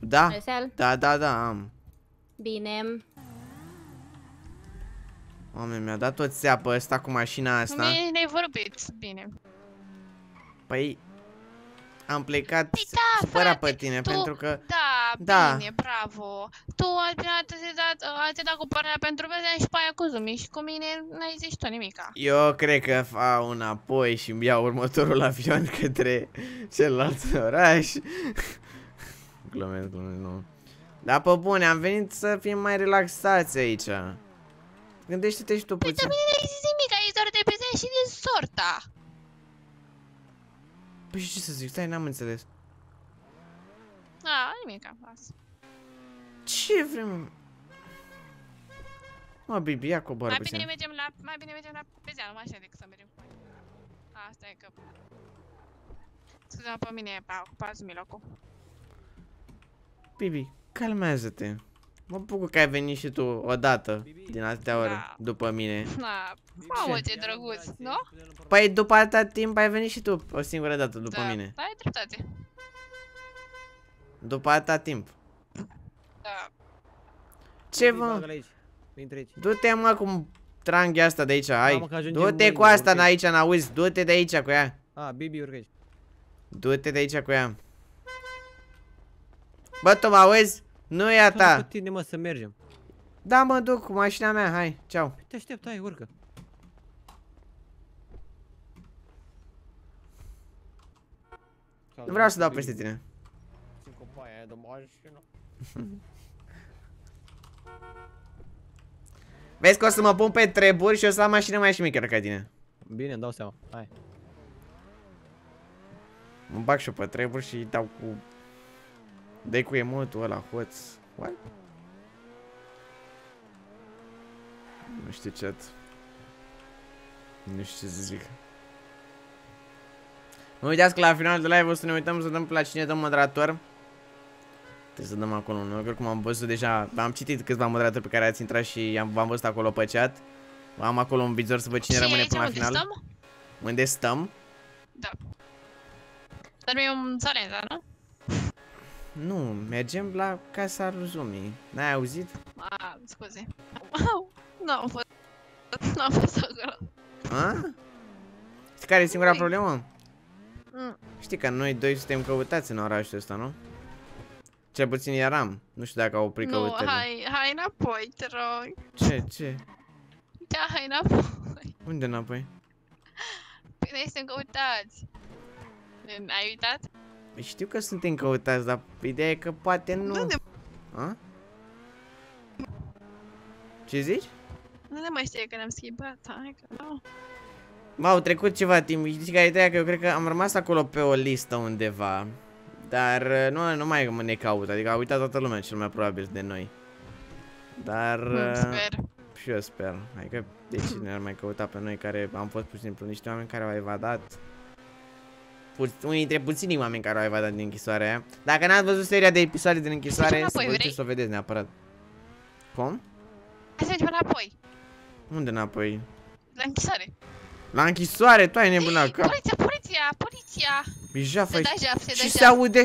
da, Marcel? da, da, da, am. Bine. Oameni, mi-a dat tot țeapă ăsta cu mașina Cu asta. mine ne-ai vorbit, bine. Păi, am plecat da, supărat pe frate, tine, tu- pentru că... Da, Da. bine, bravo. Tu ai ați dat, ați dat cu părerea pentru mine și pe aia cu Zumi și cu mine n-ai zis tu nimica. Eu cred că fac înapoi și îmi iau următorul avion către celălalt oraș. glumesc, glumesc, nu. Dar pe bune, am venit să fim mai relaxați aici. Gândește-te și tu Păi de puțin. mine n-ai zis nimica, ești doar de prezent și din sorta. Păi și ce să zic, stai, n-am înțeles. A, nimica, lasă. Ce vrem? Mă, Bibi, ia coboară Mai puțin. bine mergem la, mai bine mergem la pezeană, așa decât să mergem cu mai. Asta e că... Scuze-mă pe mine, pa, ocupați mi locul. Bibi, calmează-te. Mă bucur că ai venit și tu odată din atâtea ore Da. după mine. Na, mamă ce drăguț, nu? Păi după atâta timp ai venit și tu o singură dată după da, mine. Da, ai dreptate. După atâta timp. Da. Ce Bibi, vă? bagă-l aici. Intră aici. Du-te mă cu tranghia asta de aici, Da, hai. mă, că ajungem Du-te mâine, cu asta urcă în aici, n-auzi, du-te de aici cu ea. A, Bibi, urcă aici. Du-te de aici cu ea. Bă, tu mă auzi? Nu e a Hai ta. cu tine, mă, să mergem. Da, mă duc cu mașina mea, hai, ceau. Te aștept, hai, urcă. Nu vreau să dau peste tine. Sunt copaia aia de mașină. Vezi că o să mă pun pe treburi și o să am mașină mai șmecheră ca tine. Bine, îmi dau seama. Hai. Mă bag și eu pe treburi și dau cu... Dai cu emotul ăla, hoț. What? Nu știu ce Nu știu ce să zic. Nu uitați că la final de live o să ne uităm să dăm pe la cine dăm moderator. Trebuie să dăm acolo un nume, cum am văzut deja, am citit câțiva moderatori pe care ați intrat și am- v-am văzut acolo pe chat. Am acolo un vizor să văd cine Și rămâne aici până la unde final. stăm? Unde stăm? Da. Dar nu e un Salenza, nu? Nu, mergem la casa lui Zumi. N-ai auzit? A, scuze. Nu am fost. Nu Nu am fost acolo. A? Știi care e singura Ui. problemă? Mm. Știi că noi doi suntem căutați în orașul ăsta, nu? Cel puțin eram. Nu știu dacă au oprit Nu, căutările. hai, hai înapoi, te rog. Ce, ce? Da, hai înapoi. Unde înapoi? Păi noi suntem căutați. Ai uitat? Păi știu că suntem căutați, dar ideea e că poate nu... Nu ne, A? Ce zici? nu ne mai știe că ne-am schimbat, hai că nu. M-au trecut ceva timp, știi care e ideea? Că eu cred că am rămas acolo pe o listă undeva. Dar uh, nu, nu mai ne caută, adică a uitat toată lumea cel mai probabil de noi. Dar... uh, Sper. Și eu sper. Adică de ce ne-ar mai căuta pe noi care am fost pur și simplu niște oameni care au evadat Pu unii dintre puținii oameni care au evadat din închisoarea aia. Dacă n-ați văzut seria de episoade din închisoare, să înapoi, vă duceți vrei? să o vedeți neapărat. Cum? Hai să mergem înapoi. Unde înapoi? La închisoare. La închisoare, tu ai nebun la cap. Poliția, poliția, poliția. Bija, Se fai... da jaf, se Și da se jaf. aude?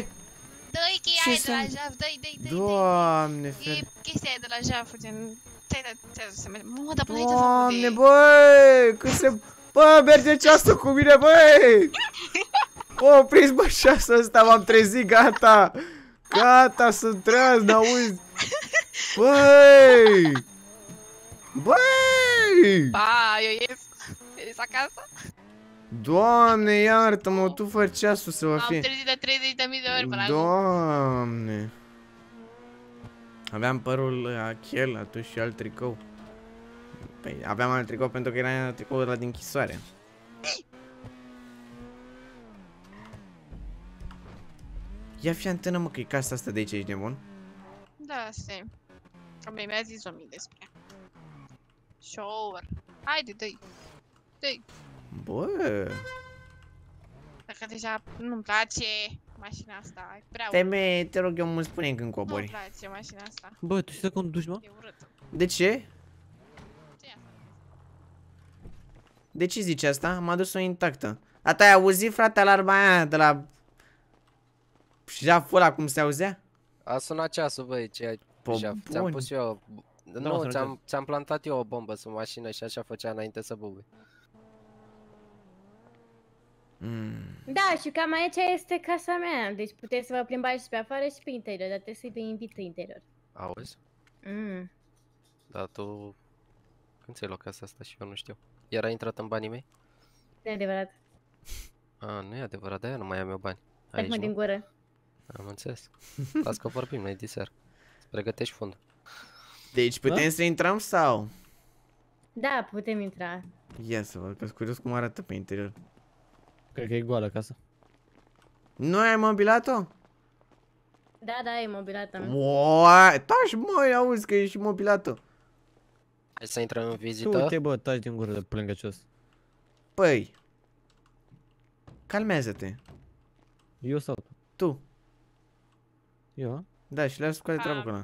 Dă-i cheia Ce aia de se la aude? jaf, dă-i, dă-i, dă-i, dă-i. Doamne, E fer... chestia aia de la jaf, gen... Ți-ai dat, ți-ai dat să mergem. Mă, dar până aici se Doamne, aude. băi! Cât se... Bă, merge ceasul cu mine, băi! Opriți, bă, ceasul ăsta, m-am trezit, gata! Gata, sunt treaz, n-auzi! Băi! Băi! Ba, eu ies. Ies acasă. Doamne, iartă-mă, tu fă ceasul să vă Am fie. trezit de 30.000 de ori până acum. Doamne! Aveam părul achel atunci și alt tricou. Păi, aveam alt tricou pentru că era tricoul ăla din închisoare. Ia fi antenă, mă, că e casa asta de aici, ești nebun? Da, se. Că mi- mi-a zis omi despre ea. Shower. Haide, dă-i. Dă-i. Bă, Dacă deja nu-mi place mașina asta, e prea teme, te rog eu mult spune când Nu-mi cobori. place mașina asta. Bă, tu știi să conduci, mă? E urâtă. De ce? Ce e asta? De ce zici asta? Am adus-o intactă. A ta ai auzit, frate, alarma aia de la... Jaful ăla cum se auzea? A sunat ceasul, băi, ce ai... Po Jaf, Ți-am bun. pus eu... a Nu, sunat ți-am ți-am plantat eu o bombă sub mașină și așa făcea înainte să bubuie. Mm. Da, și cam aici este casa mea, deci puteți să vă plimbați și pe afară și pe interior, dar trebuie să-i te invit în interior. Auzi? Mm. Dar tu... Când ți-ai luat casa asta și eu nu știu? Era intrat în banii mei? E adevărat. A, nu e adevărat, de-aia nu mai am eu bani. Tac Aici, mă din nu? gură. Am înțeles. Las că vorbim noi diseară. Îți pregătești fundul. Deci putem să intrăm sau? Da, putem intra. Ia să văd, că sunt curios cum arată pe interior. Cred că e goală casa. Nu ai mobilat-o? Da, da, e mobilată. Uai, taci măi, auzi că e și mobilat-o. Hai să intrăm în Tu vizită. uite, bă, taci din gură de plângăcios. Păi, calmează-te. Eu sau tu? Tu. Eu? Da, și lasă cu de treabă Ah. cu ăla.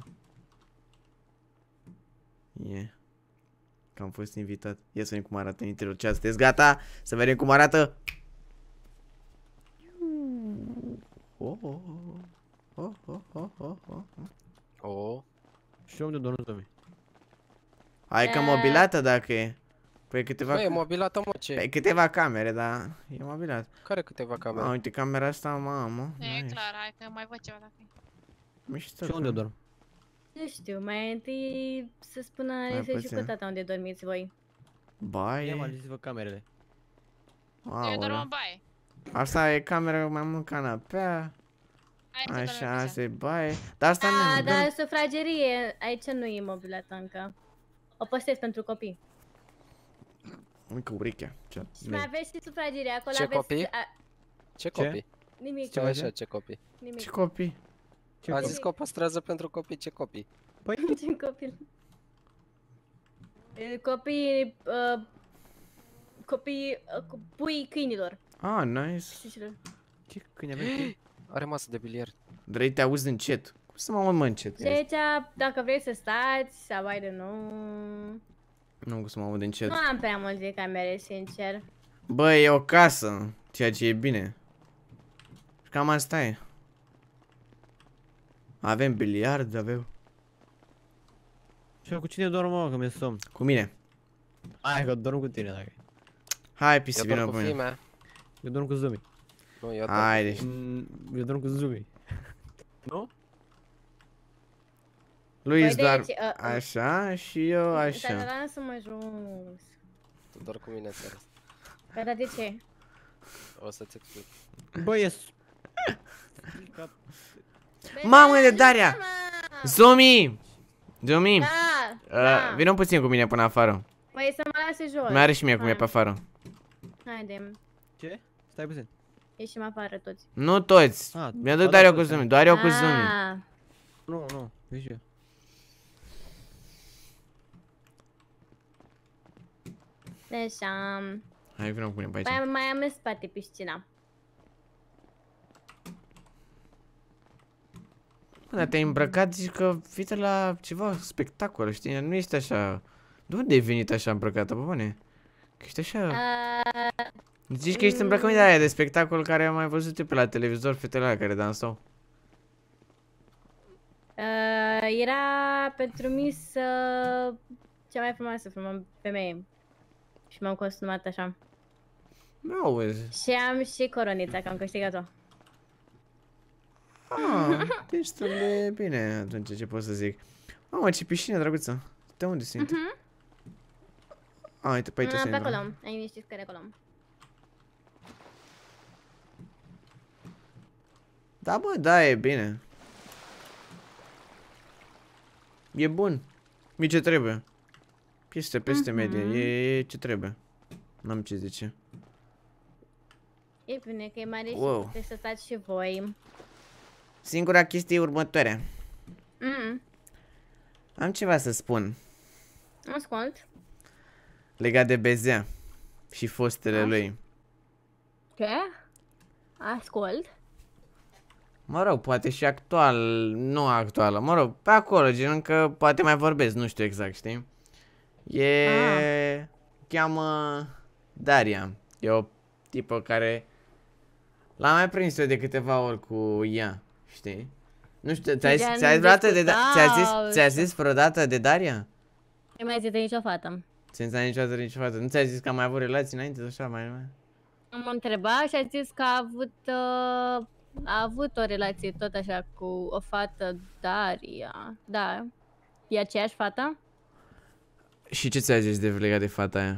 E. Că am fost invitat. Ia să vedem cum arată în interior. Ce sunteți gata? Să vedem cum arată. Oh, oh, oh, oh, oh, oh, oh, oh. O, Și unde dormi, domnule? Hai că Da. mobilată dacă e. Păi câteva, Bă, e mobilată, mă, ce? pe câteva camere, dar e mobilat. Care câteva A, camere? uite camera asta, mamă. E nice. clar, hai că mai văd ceva dacă e. Mișto. Și unde că- dorm? Nu știu, mai întâi să spună Mai Alisa și puțin. cu tata unde dormiți voi. Ia Baie. mă, alegeți-vă camerele. Eu dorm Aoleu. în baie. Asta e camera mai mult canapea. Hai să dormim Așa, așa. asta e baie. Dar asta Da, nu dar sufragerie, aici nu e mobilată încă. O păstrez pentru copii. Încă urechea. Ce? Și mai aveți și sufragerie, acolo Ce aveți... copii? A, Ce copii? nimic, Ce așa, ce copii? nimic. Ce copii? A zis că o păstrează pentru copii, ce copii? Ce copil? E, Copii... Uh, copii... Uh, cu pui câinilor. Ah, nice. Știților. Ce câine avem? Are masă de biliard. Drei, te auzi încet. Cum să mă aud mă încet? Și aici, dacă vrei să stați, sau ai de nou... Nu, cum să mă aud încet. Nu am prea multe camere, sincer. Bă, e o casă. Ceea ce e bine. Și cam asta e. Avem biliard, avem... Și cu cine dorm, mă, că mi-e somn? Cu mine. Hai că dorm cu tine dacă e. Hai, Eu pisi, dorm vină cu pe mine. fime. Eu dorm cu Zumi. Nu, eu dorm Haide. cu fime. Mm, Eu dorm cu Zumi. Nu? Luis Băi, doar deci, uh, uh. așa și eu Dar așa. lasă-mă jos. Tu doar cu mine în seara asta. Păi, dar de ce? O să-ți explic. Bă, e... s- Mamă de Daria! Zumi! Zumi! Da, Uh, da. Vină puțin cu mine până afară. Păi să mă lase jos. Mi are și mie cum e Hai. pe afară. Haide, Ce? Stai puțin. ieșim afară toți. Nu toți. Ah, Mi-aduc ba doar da, eu cu toți, Zumi, hai. doar eu cu Zumi. Ah, Nu, nu, vezi eu. Așa. Hai, vină cu mine pe aici. Păi mai am în spate piscina. Bă, dar te-ai îmbrăcat, zici că fiți la ceva spectacol, știi? Nu ești așa... De unde ai venit așa îmbrăcată, bă, bune? Că ești așa... Uh, Zici că ești îmbrăcat de aia de spectacol care am mai văzut eu pe la televizor, fetele alea care dansau. uh, era pentru mis uh, cea mai frumoasă frumoasă femeie. Și m-am costumat așa. Nu auzi. Și am și coronița, că am câștigat-o. Ah, destul de bine atunci, ce pot să zic. Mamă, ce piscină drăguță. De unde sunt? Mhm. A, uite, pe aici Ah, sunt. pe acolo. Ai niște scări acolo. Da, bă, da, e bine. E bun. Mi ce trebuie. Peste, peste medie. E, e ce trebuie. N-am ce zice. E bine că e mare și Wow. puteți să stați și voi. Singura chestie e următoarea. Mm, Am ceva să spun ascult. legat de Bezea și fostele Așa. lui. Ce? Ascult. Mă rog, poate și actual, nu actuală, mă rog, pe acolo, gen încă poate mai vorbesc, nu știu exact, știi? E... Ah. cheamă Daria. E o tipă care l-am mai prins eu de câteva ori cu ea, știi? Nu știu, ți-ai Gen, ți-ai vreodată de da- ți-a zis, discutau ți-a și- zis vreodată de Daria? Nu mai zis de nicio fată. Ți n niciodată niciodată. Nu ți-a zis că am mai avut relații înainte, așa mai mai? M-a întrebat și a zis că a avut, uh, a avut o relație tot așa cu o fată, Daria. Da. E aceeași fată? Și ce ți-a zis de legat de fata aia?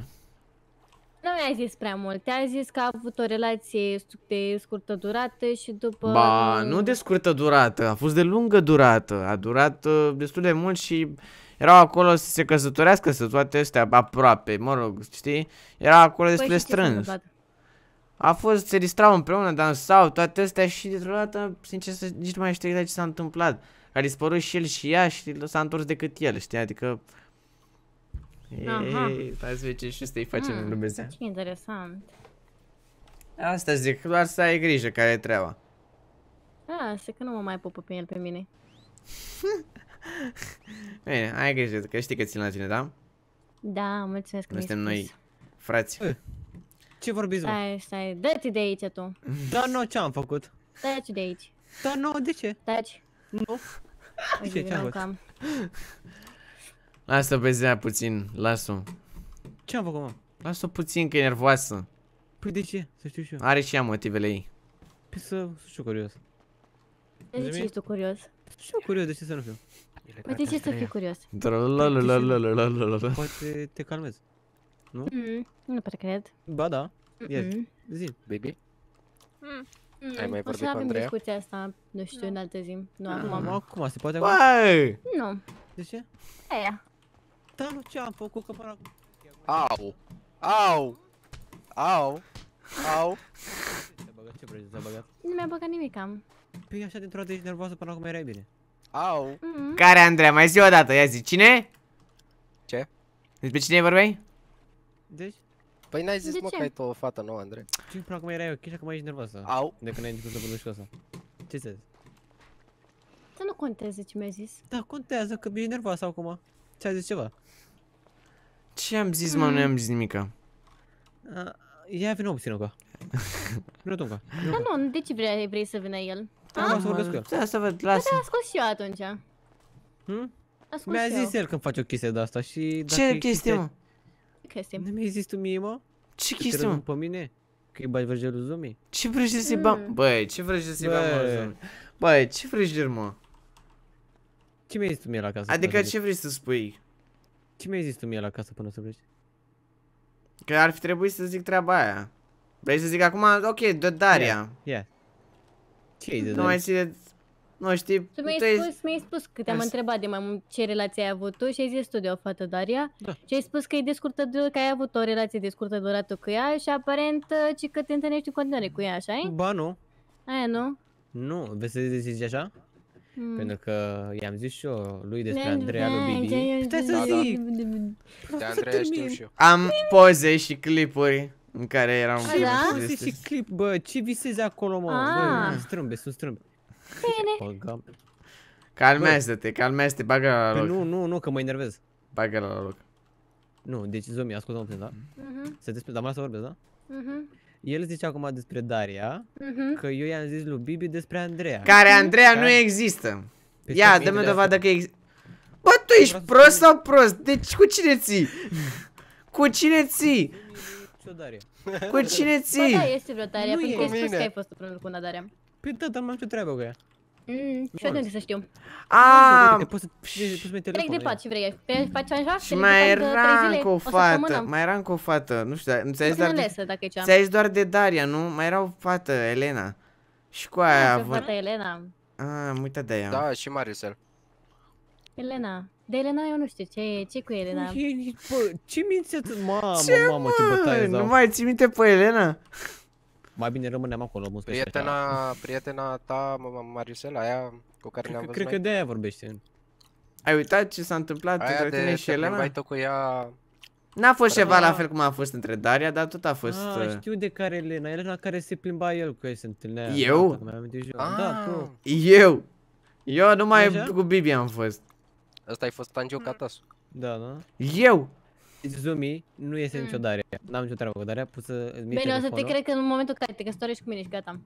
Nu mi-a zis prea mult. Te-a zis că a avut o relație sc- de scurtă durată și după... Ba, nu de scurtă durată, a fost de lungă durată. A durat uh, destul de mult și erau acolo să se căsătorească, să toate astea aproape, mă rog, știi? Era acolo destul Păi de și ce s-a strâns. întâmplat? A fost, se distrau împreună, dansau, toate astea și dintr-o dată, sincer, să nici nu mai știu exact ce s-a întâmplat. A dispărut și el și ea și s-a întors decât el, știi? Adică... Aha. Ei, hai să vedem ce și ăsta îi facem Mm, în Dumnezeu. Ce interesant. Asta zic, doar să ai grijă care e treaba. Da, știu că nu mă mai pupă pe el pe mine. Bine, ai grijă, că știi că țin la tine, da? Da, mulțumesc că Noi mi-ai suntem spus. noi frați. Ce vorbiți, mă? Stai, stai, dă-te de aici tu. Dar nu, ce am făcut? Taci de aici. Dar nu, de ce? Taci. Nu. Uite, ce, ce am vină făcut? Lasă bezea puțin, las-o Ce am făcut, mă? Las-o puțin că e nervoasă Păi de ce? Să știu și eu Are și ea motivele ei Păi să, să știu curios De ce ești tu curios? Și curios, de ce să nu fiu? Păi de ce să fii curios? Poate te calmezi Nu? Nu prea cred Ba da, ia zi Baby Mm, mai vorbit cu Andreea? O să asta, nu știu, în altă zi. Nu ah, acum. Acum, se poate acum? Nu. De ce? Aia. Da, nu, ce am făcut că până acum? Au! Au! Au! Au! Te-ai băgat? Ce vrei să băgat? Nu mi-a băgat nimic am. Păi așa dintr-o dată ești nervoasă până acum erai bine. Au! Mm. Care, Andreea? Mai zi o dată, ia zi. Cine? Ce? Despre cine vorbeai? Deci? Păi n-ai zis De mă ce? că ai tu o fată nouă, Andrei. Ce până acum erai ok, așa că mai ești nervoasă. Au! De când ai discutat cu Lușca asta. Ce ți Să nu conteze ce mi-a zis. Da, contează că ești nervoasă acum. Ți-a zis ceva? Ce am zis, mă? Nu am zis nimica. A, Ia vină puțin încă. Vină tu încă. Dar nu, de ce vrei, vrei să vină el? Am să vorbesc cu el. Da, să văd, lasă. Te ascult și eu atunci. Hmm? Ascult Mi-a și eu. zis el când face o chestie de asta și... dacă Ce e chestie, mă? Că chestii. Nu mi-ai zis tu mie, mă? Ce Că te chestie, răzbun mă? pe mine? Că îi bagi vrăjelul zomii? Ce vrăjeli să-i bam? Mm. Băi, ce vrăjeli să-i bam, mă, Bă. Zomi? Băi, ce vrăjeli, mă? Ce mi-ai zis tu mie la casă? Adică până să ce vrei să spui? Pleci? Ce mi-ai zis tu mie la casă până să pleci? Că ar fi trebuit să zic treaba aia. Vrei să zic acum, ok, de Daria. Ia. Ce ai de Nu dat? mai ține... Nu știi, Tu mi-ai tu ești- spus, mi-ai spus că te-am As- întrebat de mai mult ce relație ai avut tu și ai zis tu de o fată, Daria. Da. Și ai spus că, e de scurtă, du- că ai avut o relație de scurtă durată cu ea și aparent uh, ci că te întâlnești în continuare cu ea, așa Ba nu. Aia, nu? Nu, vezi să zici așa? Mm. Pentru că i-am zis și eu lui despre Da, Andreea lui da, Bibi. da, Stai să da, da. zic! De Andreea știu și eu. Am poze și clipuri în care eram... A, da? Poze și clip, bă, ce visezi acolo, mă? Ah. Bă, strâmbe, sunt strâmbe. Bine. Băgam. Calmează-te, calmează-te, bagă la Păi loc. nu, nu, nu, că mă enervez. Bagă la loc. Nu, deci Zomi, ascultă puțin, da? Mhm, Să despre, dar mă lasă să vorbesc, da? mhm, El zice acum despre Daria, mhm. că eu i-am zis lui Bibi despre Andreea. Care Andreea nu Care? există. Păi Ia, stai, dă-mi o Andreea dovadă asta- că există. Bă, tu ești Vreau să prost spun- sau prost? Deci cu cine ții? Cu cine ții? Ce-o Daria? Cu cine Bă, ții? da, este vreo Daria, Nu pentru că e. ai spus că Mine. ai fost împreună cu una Daria. Păi da, dar n-am ce treabă cu ea. Mm, și eu de unde să știu? Ah, Uite, poți să poți să-mi Trec telefon. de pat, ce vrei? Vrei să faci așa? și Trec mai de pat, uh, trei era zile, încă o o fată, săptămână? mai era încă o fată, nu știu, dar nu ți-ai zis doar de, Înțelesă, dacă e cea. ți-ai zis doar de Daria, nu? Mai era o fată, Elena. Și cu aia a Ah, pe avut... fata Elena. Ah, am uitat de ea. Da, și Marisel. Elena. De Elena eu nu știu, ce, ce cu Elena? Bă, ce minți atât? Mamă, Ce, mamă, ce bătaie Nu zau. mai ții minte pe Elena? Mai bine rămâneam acolo, mă spune Prietena, prietena ta, mă- mă- Marisel, aia cu care ne-am Cred, văzut cred că noi? de aia vorbește. Ai uitat ce s-a întâmplat Aia între tine de și te Elena? plimbai tu cu ea... N-a fost Prea- ceva la fel cum a fost între Daria, dar tot a fost... Ah, uh, știu de care Elena, Elena care se plimba el cu ei se întâlnea. Eu? Da, parcă mi-am amintit și eu. Da, Ah, tu. Eu! Eu numai Așa? cu Bibi am fost. Ăsta ai fost Tangiu Catasu. Da, da. Eu! Deci Zumi nu este nicio Daria. N-am nicio treabă cu Daria, poți să îmi iei Bine, o să te telefonul? cred că în momentul în care te căsătorești cu mine și gata.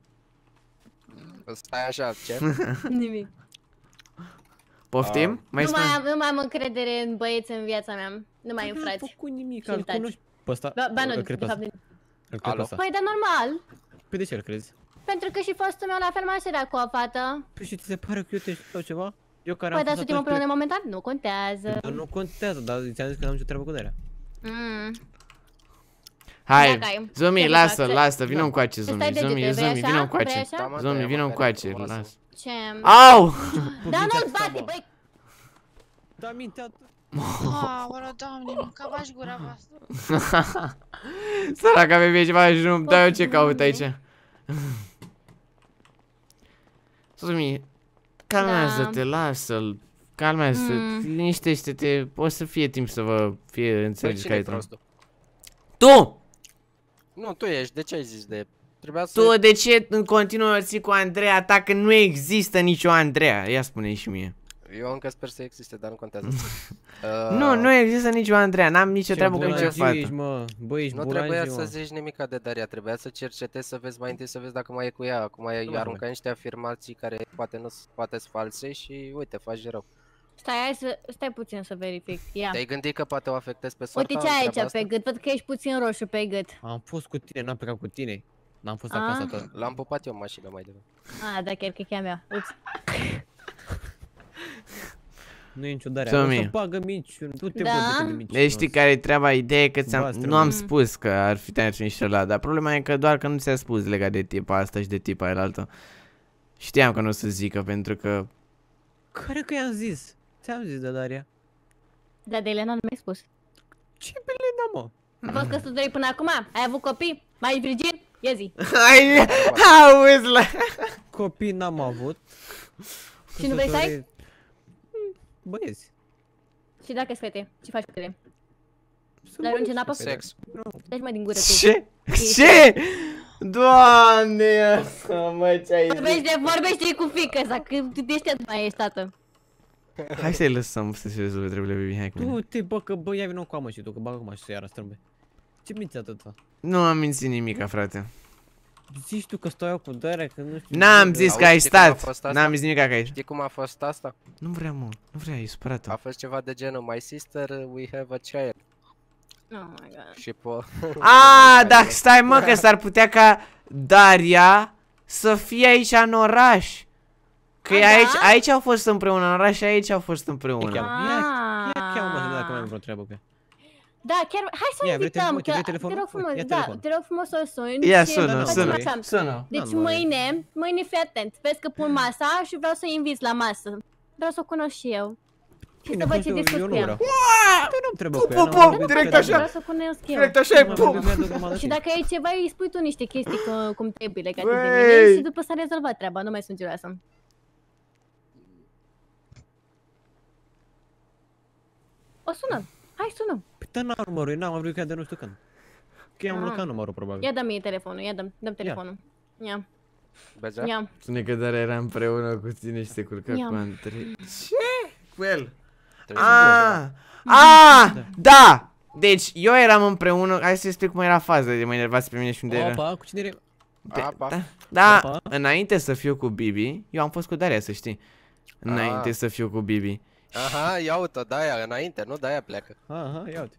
Stai așa, ce? Nimic. Poftim? Ah. Mai nu, mai spune? am, nu mai am încredere în băieți în viața mea. Nu mai în N-am frați. făcut nimic, Și îl invitați. cunoști pe ăsta? Ba, ba nu, Îl de cred pe fapt, ăsta. nu. Îl cred pe Alo? ăsta. Păi, dar normal. Păi de ce îl crezi? Pentru că și fostul meu la fel m-a șerat cu o fată. Păi și ți se pare că eu te sau ceva? Eu care Păi, am dar fost suntem atunci împreună momentan? Nu contează. Dar nu contează, dar ți-am zis că n-am nicio treabă cu Daria. Mm. Hai, Dacă ai- Zomi, ce lasă, fac? lasă, vină Da. încoace, Să Zomi, stai Zomi, degete, vrei Zomi, așa? vină Vrei încoace. așa? Da, mă, Zomi, de-aia vină mă, încoace, care- lasă. Ce? Au! Da, nu-l bate, băi! Da, mintea tu. Aoleu, doamne, mâncava-și gura voastră. Săraca bebe, ceva ajung, da eu ce caut aici. Zomi, calmează-te, lasă-l. Calmează-te, Mm. liniștește-te, o să fie timp să vă fie Păi înțelegeți cine care e e treaba. prostul? Tu! Nu, tu ești, de ce ai zis de... Trebuia să... Tu de ce în continuă ții cu Andreea ta că nu există nicio Andreea? Ia spune și mie. Eu încă sper să existe, dar nu contează. Nu, nu există nicio Andreea, n-am nicio Ce treabă cu nicio bulagiu fată. ești, mă. Bă, ești Nu trebuia bulagiu, să mă. zici nimica de Daria, trebuia să cercetezi să vezi mai întâi să vezi dacă mai e cu ea. Acum ai Nu mai aruncat niște afirmații care poate nu poate sunt false și uite, faci rău. Stai, hai să, stai puțin să verific. Ia. Te-ai gândit că poate o afectezi pe soarta? Uite ce ai treaba aici asta? pe gât. Văd că ești puțin roșu pe gât. Am fost cu tine, n-am plecat cu tine. N-am fost Ah. acasă tot. L-am pupat eu în mașină mai devreme. Ah, da, chiar că e a mea. Ups. Nu e nicio dare. Zomi. O să bagă minciuni. Tu te Da? văd cât de minciunos. Deci știi care e treaba? Ideea e că ți-am, Bastră, nu am mă. spus că ar fi te și ăla, dar problema e că doar că nu ți-a spus legat de tipa asta și de tipa aia altă. Știam că nu o să zică pentru că... Care că i-am zis? Ți-am zis de Daria. Da, de Elena nu mi-ai spus. Ce Belena, mă? A fost căsătorit până acum? Ai avut copii? Mai ești virgin? Ia zi. Hai, auzi la... Copii n-am avut. Și nu vrei să ai? Căsătorit- Mm, Băieți. Și dacă fete, ce faci cu ele? Le arunci în apă? Sex. Deci mai din gură tu. Ce? Ce? Doamne, mă, ce ai zis? Vorbește, vorbește cu fică sa, că ești mai ești tată. Hai să-i lăsăm să se rezolve treburile, baby, hai cu mine. Tu te bă, că bă, ia vină cu amă și tu, că bagă acum și să iară strâmbe. Ce minți atâta? Nu am mințit nimica, frate. Zici tu că stau eu cu Daria, că nu știu... N-am bă, zis bă. că ai știi cum a stat. fost asta? N-am zis nimica că ai... Știi cum a fost asta? Nu vrea, mă. Nu vrea, e supărată. A fost ceva de genul My sister, we have a child. Oh my god. Și po... A, da, stai mă, că s-ar putea ca Daria să fie aici în oraș. Că A, e aici, da? aici au fost împreună, în oraș și aici au fost împreună. Ia, Ah. ia, cheamă mă dacă mai am vreo treabă cu ea. Da, chiar, hai să o Ia, vrei invităm, telefon- că, vrei te telefonul? rog frumos, Ia da, telefonul. te rog frumos să o suni Ia, și sună, facem sună, așa. sună. Deci Da, nu, mâine, mâine fii atent, vezi că pun masa și vreau să o invit la masă. Vreau să o cunosc și eu. Și Bine, să văd ce cum să- discuți eu cu nu ea. vreau. Tu nu-mi trebuie Pu, cu pu, ea, pu, n-am vorbit direct cu ea așa. de- Vreau să cunosc eu. Direct așa e, Mă, pum! mă, mă, mă, mă, Și dacă ai ceva, îi spui tu niște chestii cu, cum trebuie legate de Băi! mine și după s-a rezolvat treaba, nu mai sunt geloasă. O sunăm. Hai, sunăm. Păi dă n-am numărul, eu n-am vorbit cu ea de nu știu când. Că i-am Ah. blocat numărul, probabil. Ia dă mie telefonul, ia dăm, dăm telefonul. Ia, Bezea? ia. Spune că Daria era împreună cu tine și se culca Ia. cu Andrei. Ce? Cu el? Trebuie să bloc. Ah, ah, da! Deci, eu eram împreună, hai să explic cum era faza, de mă enervați pe mine și unde era. Opa, cu cine era? Pe- Apa. Da, da Opa. înainte să fiu cu Bibi, eu am fost cu Daria, să știi. Înainte Ah. să fiu cu Bibi. Aha, ia uite, de-aia înainte, nu de-aia pleacă. Aha, ia uite.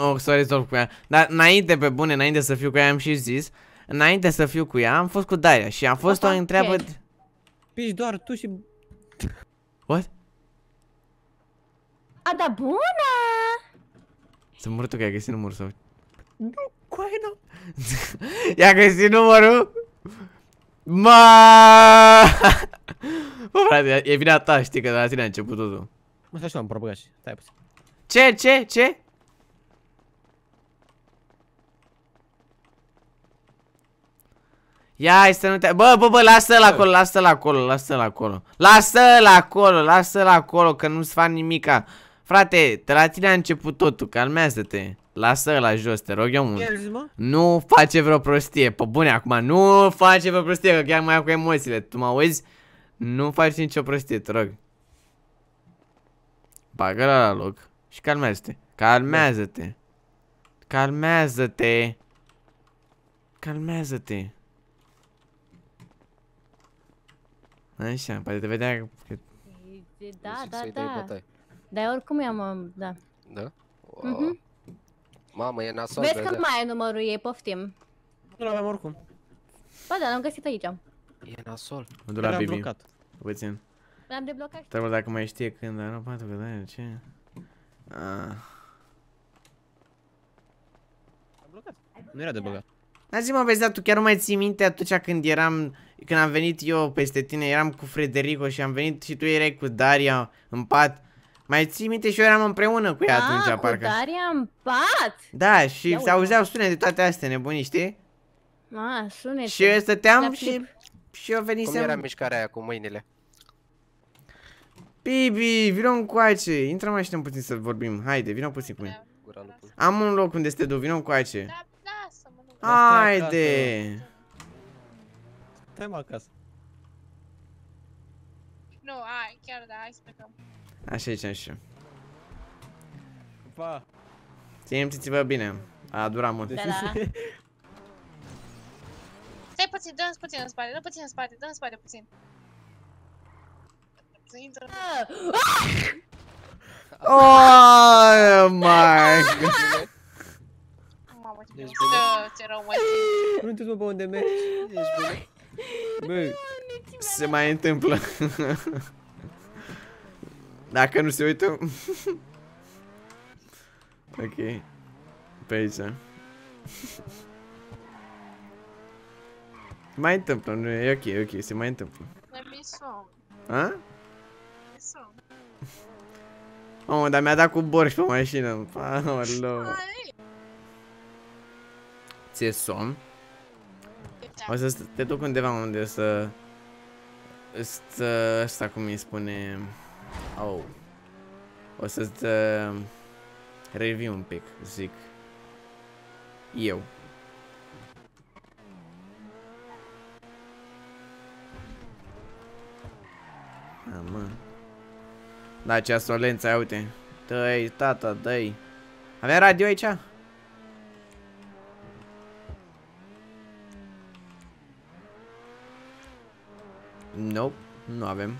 Oh, să rezolv cu ea. Dar înainte, pe bune, înainte să fiu cu ea, am și zis. Înainte să fiu cu ea, am fost cu Daria și am fost o Opa, întreabă... ok. de- Pici doar tu și... What? A, da, bună! Să mor tu că ai găsit numărul sau... Nu, cu aia nu. I-a găsit numărul? Ma! Bă, frate, e vina ta, știi că de la tine a început totul. Mă, stai și m-am propăgat și... Stai puțin. Ce, ce, ce? Ia, hai să nu te... Bă, bă, bă, lasă-l acolo, lasă-l acolo, lasă-l acolo. Lasă-l acolo, lasă-l acolo, că nu-ți fac nimica. Frate, de la tine a început totul, calmează-te. Lasă-l la jos, te rog eu mult. Ce ai zis, mă? Nu face vreo prostie, pe bune acum, nu face vreo prostie, că chiar mai cu emoțiile, tu mă auzi? Nu faci nicio prostie, te rog. Bagă la loc și calmează-te, calmează-te. Calmează-te. Calmează-te. Așa, poate te vedea că... Da, Zic da, să-i dai da. bătaie. Dar oricum i-am, da. Da? Wow. Mhm. Mamă, e nasol, Vezi că Bezea. nu mai ai numărul ei, poftim. Nu l-aveam oricum. Ba da, l-am găsit aici. E nasol. Mă duc la Era Bibi. blocat. Puțin. L-am deblocat și... Trebuie dacă mai știe când, dar nu pentru că da, ce? Ah. Am blocat. Nu era de băgat. Dar zi mă, vezi, dar tu chiar nu mai ții minte atunci când eram, când am venit eu peste tine, eram cu Frederico și am venit și tu erai cu Daria în pat. Mai ții minte și eu eram împreună cu ea Ah, atunci, cu parcă. Daria în pat! Da, și Ia se uite. auzeau sunete de toate astea nebunii, știi? Ah, sunete. Și eu stăteam La și, clip. și eu Cum era venisem... mișcarea aia cu mâinile? Bibi, vino încoace, intră mai și puțin să vorbim, haide, vino puțin cu mine. Gura lui pui. Am un loc unde să te duc, vino încoace. Da, lasă-mă, nu. stai Haide! Stai mă acasă. Nu, hai, chiar da, hai să plecăm. Așa e, așa. Pa. Simțiți-vă bine. A durat mult. Da, da. Stai puțin, dă-mi puțin în spate, dă puțin în spate, dă în spate puțin. Să intră. Oh my god. Mamă, ce Ești mișto, ce rău mă Nu înțeles mă pe unde mergi. Ești bine? Bă, Se mai întâmplă. Dacă nu se uită... ok. Pe aici. mai întâmplă, nu e ok, e ok, se mai întâmplă. Mi somn, A? Mi somn. Mamă, dar mi-a dat cu borș pe mașină. Aoleu. Ție somn? O să st- te duc undeva unde să... Stă... Asta cum îi spune... Oh. O să-ți... Uh, revii un pic, zic. Eu. Ah, mă. Da, ce solență, ia uite. Dă-i, tata, dă-i. Avea radio aici? Nope, nu avem.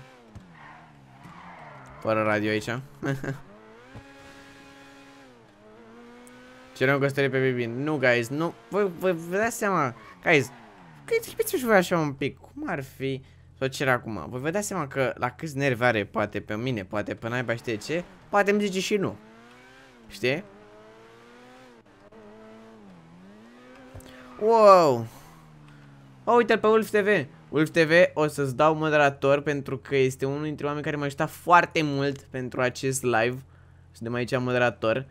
Fără radio aici. Cerem căsătorie pe Bibin. Nu, guys, nu. Voi, voi vă dați seama, guys, gândiți și voi așa un pic. Cum ar fi să o cer acum? Voi vă dați seama că la câți nervi are, poate pe mine, poate pe naiba știe ce, poate îmi zice și nu. Știi? Wow! O, uite pe Wolf TV. Wolf TV o să-ți dau moderator pentru că este unul dintre oameni care m-a ajutat foarte mult pentru acest live. Suntem aici moderator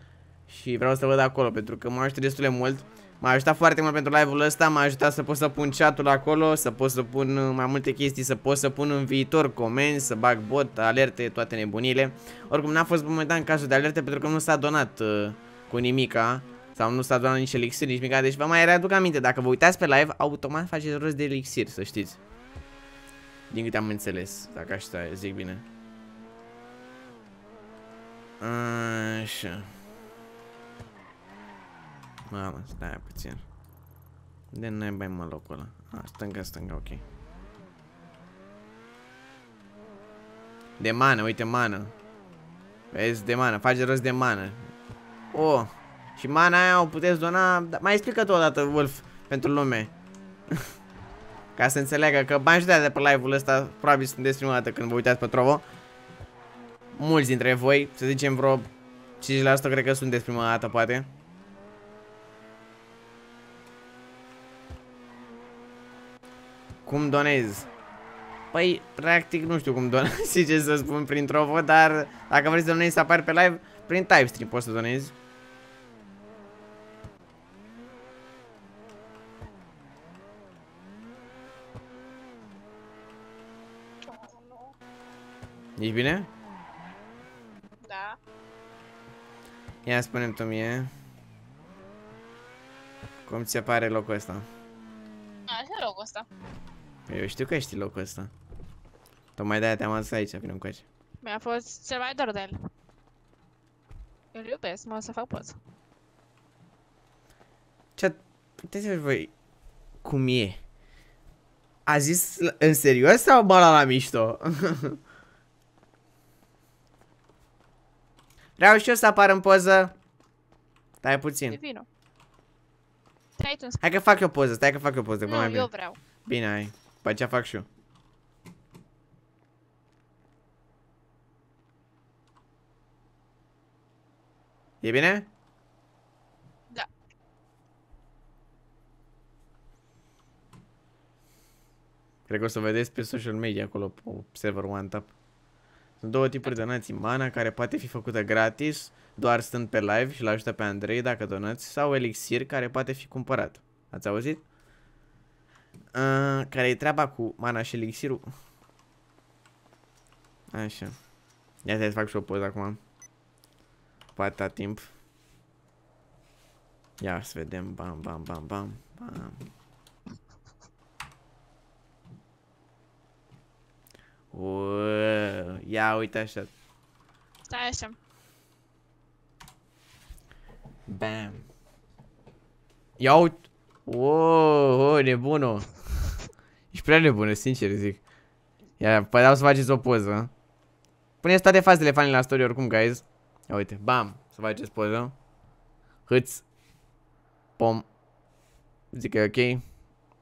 și vreau să văd acolo pentru că m-a ajutat destul de mult. M-a ajutat foarte mult pentru live-ul ăsta, m-a ajutat să pot să pun chat-ul acolo, să pot să pun mai multe chestii, să pot să pun în viitor comenzi, să bag bot, alerte, toate nebunile. Oricum n-a fost momentan cazul de alerte pentru că nu s-a donat uh, cu nimica. Sau nu s-a donat nici elixir, nici mica Deci vă mai readuc aminte Dacă vă uitați pe live, automat faceți rost de elixir Să știți Din câte am înțeles Dacă așa zic bine Așa Mamă, stai puțin De naiba mă locul ăla A, stânga, stânga, ok De mană, uite mană Vezi, de mană, face rost de mană Oh și mana aia o puteți dona... Da, mai explică tu o dată, Wolf, pentru lume. Ca să înțeleagă că majoritatea de pe live-ul ăsta probabil sunteți prima dată când vă uitați pe Trovo. Mulți dintre voi, să zicem vreo 5% cred că sunteți prima dată, poate. Cum donezi? Păi, practic, nu știu cum donezi, ce să spun prin Trovo, dar dacă vrei să donezi să apari pe live, prin Typestream poți să donezi. Ești bine? Da. Ia spune tu mie. Cum ți se pare locul ăsta? Așa locul ăsta. Eu știu că știi locul ăsta. Tocmai de-aia te-am adus aici, vino încoace. Mi-a fost cel mai dor de el. Îl iubesc, mă o să fac poză. Ce puteți să voi cum e? A zis în serios sau bala la mișto? Vreau și eu să apar în poză. Stai puțin. Vino. Hai că fac eu poză, stai că fac eu poză. Nu, mai bine. eu vreau. Bine, hai. Păi ce fac și eu. E bine? Da. Cred că o să vedeți pe social media acolo pe server OneTap. Sunt două tipuri de donații. Mana care poate fi făcută gratis, doar stând pe live și l ajută pe Andrei dacă donați, sau Elixir care poate fi cumpărat. Ați auzit? Uh, care e treaba cu mana și Elixirul? Așa. Ia să fac și o poză acum. Poate a timp. Ia să vedem. Bam, bam, bam, bam, bam. Uuu, ia uite așa. Stai așa. Bam. Ia uite. Wow, oh, nebună. Ești prea nebună, sincer zic. Ia, păi dau să faceți o poză. Puneți toate fazele fanii la story oricum, guys. Ia uite, bam, să faceți poză. Hâț. Pom. Zic că e ok.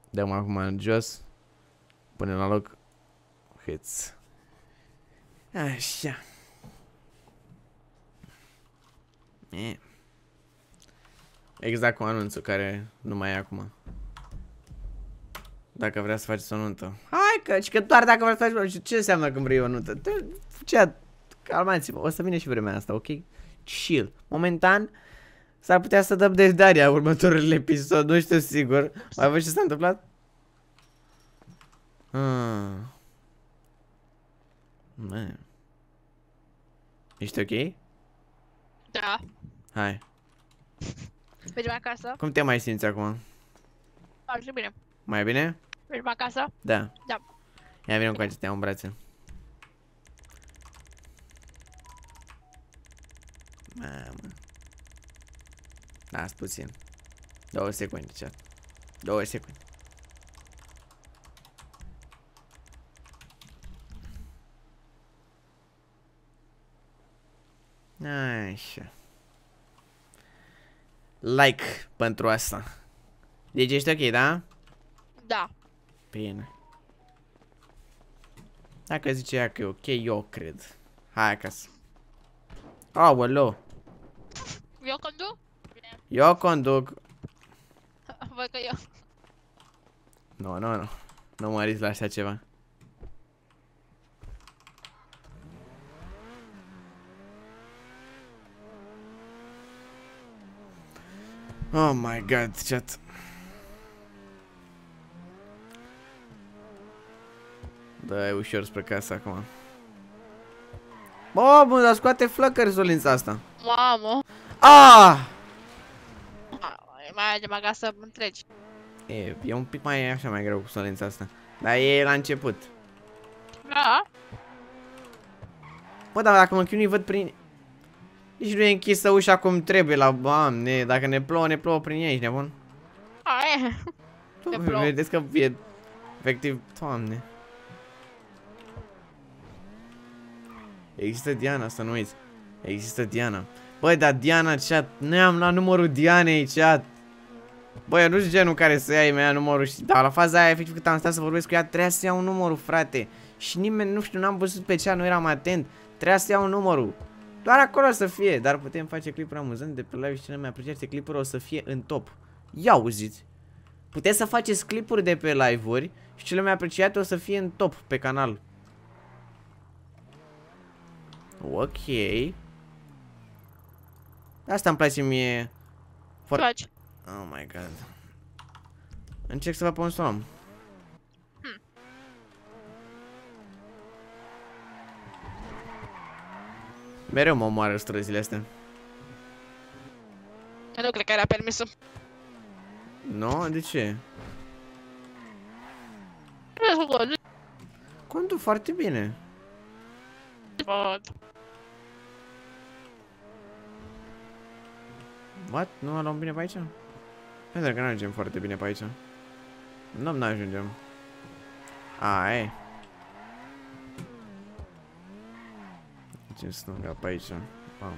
Dăm acum în jos. Punem la loc. Hâț. Așa. E. Exact cu anunțul care nu mai e acum. Dacă vrea să faceți o nuntă. Hai că, că doar dacă vrea să faceți Ce înseamnă când vrei o nuntă? Ce? Calmați-vă, o să vină și vremea asta, ok? Chill. Momentan, s-ar putea să dăm de Daria următorul episod, nu știu sigur. Mai văd ce s-a întâmplat? Hmm. Man. Ești ok? Da. Hai. Mergem acasă? Cum te mai simți acum? Foarte bine. Mai bine? Mergem acasă? Da. Da. Ia vină cu aici, te iau în brațe. Mamă. Las puțin. Două secunde, chat. Două secunde. Așa. like pentru asta. Deci ești ok, da? Da. Bine. Dacă zice ea că e ok, eu cred. Hai acasă. Aoleu. Eu conduc? Eu conduc. Văd că eu. Nu, nu, nu. Nu mă risc la așa ceva. Oh my god, chat. Da, e ușor spre casă acum. Bă, bă, dar scoate flăcări solința asta. Mamă. Ah! Mai mergem acasă întregi. E, e un pic mai așa mai greu cu solința asta. Dar e la început. Da. Bă, dar dacă mă chinui, văd prin... Nici nu e închisă ușa cum trebuie la... Doamne, dacă ne plouă, ne plouă prin ea, ești nebun? Aia. Ne Bă, plouă. Vedeți că e... Efectiv, doamne. Există Diana, să nu uiți. Există Diana. Băi, dar Diana, chat, noi am luat numărul Dianei, chat. Băi, eu nu știu genul care să ia mea numărul și... Dar la faza aia, efectiv, cât am stat să vorbesc cu ea, trebuia să iau numărul, frate. Și nimeni, nu știu, n-am văzut pe cea, nu eram atent. Trebuia să iau numărul. Doar acolo să fie, dar putem face clipuri amuzante de pe live și cele mai apreciate clipuri o să fie în top. Ia auziți. Puteți să faceți clipuri de pe live-uri și cele mai apreciate o să fie în top pe canal. Ok. Asta îmi place mie. Ce faci? Oh my god. Încerc să vă pun somn. Mereu mă omoară străzile astea. Eu nu cred că era permisul. Nu? De ce? Conduc foarte bine. Văd. What? Nu luăm bine pe aici? Pentru că nu ajungem foarte bine pe aici. Nu, nu ajungem. A, e. Ce stânga pe aici. Pam.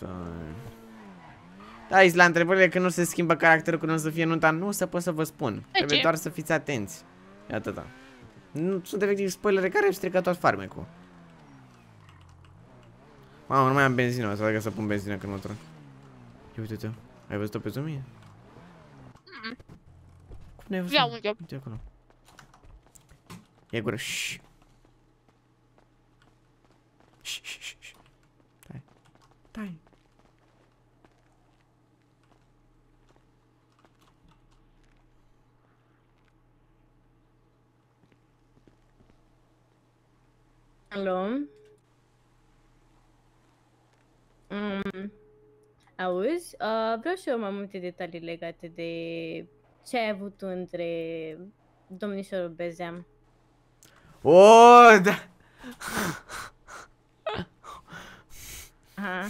Da. Da, aici la întrebările că nu se schimbă caracterul când o să fie nunta, nu o să pot să vă spun. Trebuie ce? doar să fiți atenți. E atâta. Nu sunt efectiv spoilere care își strică tot farmecul. Mamă, nu mai am benzină, o să să pun benzină când mă trag. Ia uite-te, ai văzut-o pe zoom Cum n-ai văzut? Ia unde? Uite acolo. Ia gură, șș. Șș, șș, șș, șș. Tai. Tai. Alo? Mm, auzi? Uh, vreau și eu mai multe detalii legate de ce ai avut tu între domnișorul Bezeam. Oh, da. Aha.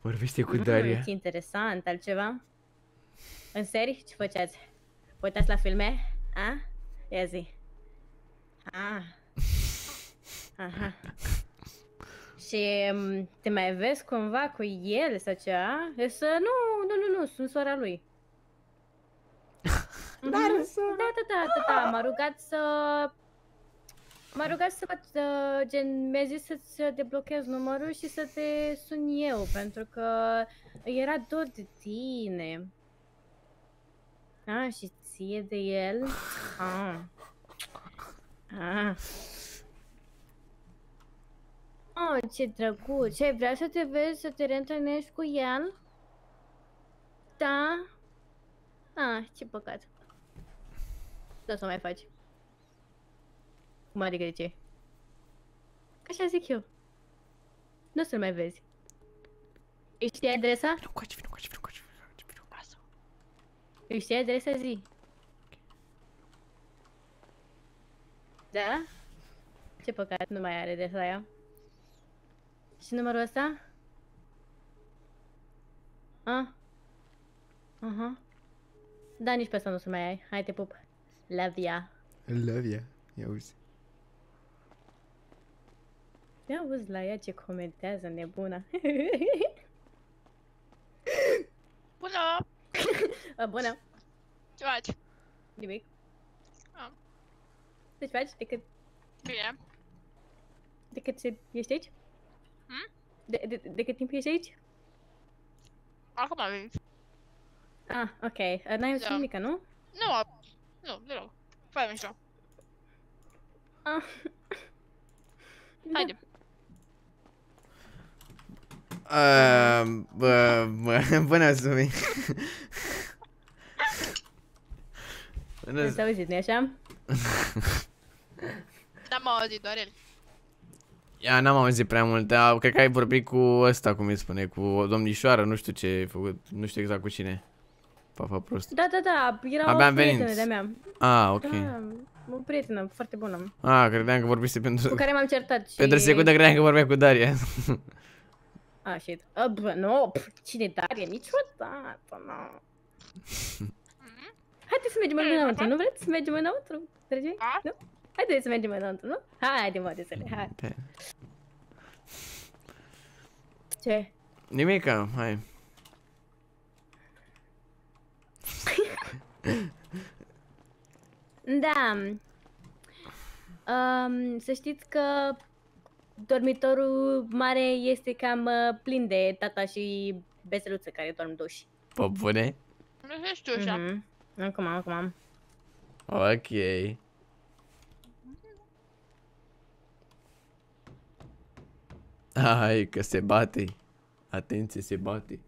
Vorbește cu Mm, Daria. Ce interesant, altceva? În serii? Ce făceați? Vă uitați la filme? A? Ia zi. A. Aha. Și m, te mai vezi cumva cu el sau ceva? E să nu, nu, nu, nu, sunt sora lui. Mhm. Da, da, da, da, da, m-a rugat să... M-a rugat să fac, uh, gen, mi-a zis să-ți deblochez numărul și să te sun eu, pentru că era dor de tine. Ah, și ție de el? Ah. Ah. Oh, ce drăguț! Ce, vrea să te vezi, să te reîntâlnești cu el? Da? Ah, ce păcat. Da să mai faci. Cum adică de ce? Că așa zic eu. Nu o să-l mai vezi. Îi știi adresa? Vino coace, vino coace, vino coace. Îi știi adresa zi? Da? Ce păcat, nu mai are adresa aia. Și numărul ăsta? A? Aha. Da, nici pe asta nu o să mai ai. Hai, te pup. Love ya. Love ya. Ia uzi. Ia auzi la ea ce comentează nebuna. Bună! A, Bună, Ce faci? nimic. Ah. Ce faci? De cât, Bine. de cât se, ești aici? Hmm? De, de, de cât timp ești aici? Acum avem. Ah, ok. Uh, N-ai auzit Da. nimic, nu? Nu, a- nu, deloc. Fai mișto. Ah. Haide. Uh, bă, bă, bună, Sumi. Bună, Ați auzit, nu așa? N-am auzit doar el. Ia, n-am auzit prea mult, dar cred că ai vorbit cu ăsta, cum îi spune, cu o domnișoară, nu știu ce ai făcut, nu știu exact cu cine. Papa prost. Da, da, da, era Abia o am venit. prietenă de-a mea. Ah, ok. Da, o prietenă foarte bună. Ah, credeam că vorbise pentru... Cu care m-am certat și... Pentru secundă credeam că vorbea cu Daria. Ah, shit. A, bă, nu, pf, cine Daria? Niciodată, nu. Haideți să mergem înăuntru, nu vreți să mergem înăuntru? Sergei? Nu? Haideți să mergem înăuntru, nu? Haide, mă, desele, hai. Pe- Ce? Nimica, hai. Da. Um, să știți că dormitorul mare este cam uh, plin de tata și beseluță care dorm duși. Pe bune? Nu știu așa. Mhm. Acum, acum. Ok. Hai că se bate. Atenție, se bate.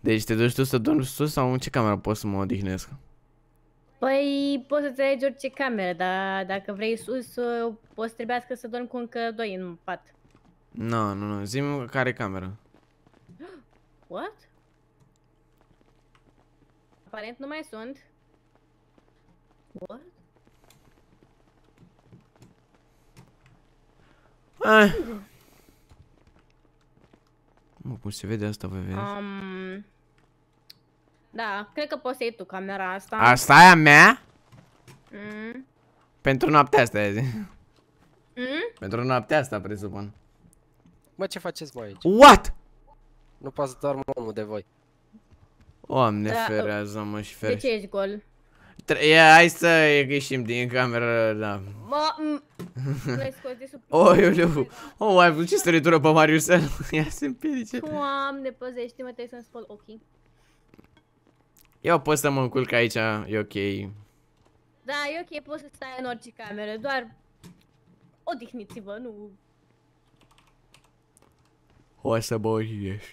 Deci te duci tu să dormi sus sau în ce cameră pot să mă odihnesc? Păi poți să-ți alegi orice cameră, dar dacă vrei sus, uh, o să trebuiască să dormi cu încă doi în pat. Nu, nu, nu, zi care cameră. What? Aparent nu mai sunt. What? Ah. Mă, cum se vede asta, voi vedeți? Um, da, cred că poți să iei tu camera asta. Asta e a mea? Mm. Pentru noaptea asta, zi. Mm? Pentru noaptea asta, presupun. Mă, ce faceți voi aici? What? Nu poate să doarmă omul de voi. Doamne, Da, ferează mă și De ferește. ce ești gol? Tre- Ia, hai să ieșim din cameră, da. Mă, m- l-ai scos de sub... Oh, eu, oh, ai văzut ce săritură pe Marius Ia se împiedice. Doamne, păzește-mă, trebuie să-mi spăl ochii. Eu pot să mă înculc aici, e ok. Da, e ok, poți să stai în orice cameră, doar odihniți-vă, nu... O să mă odihnesc.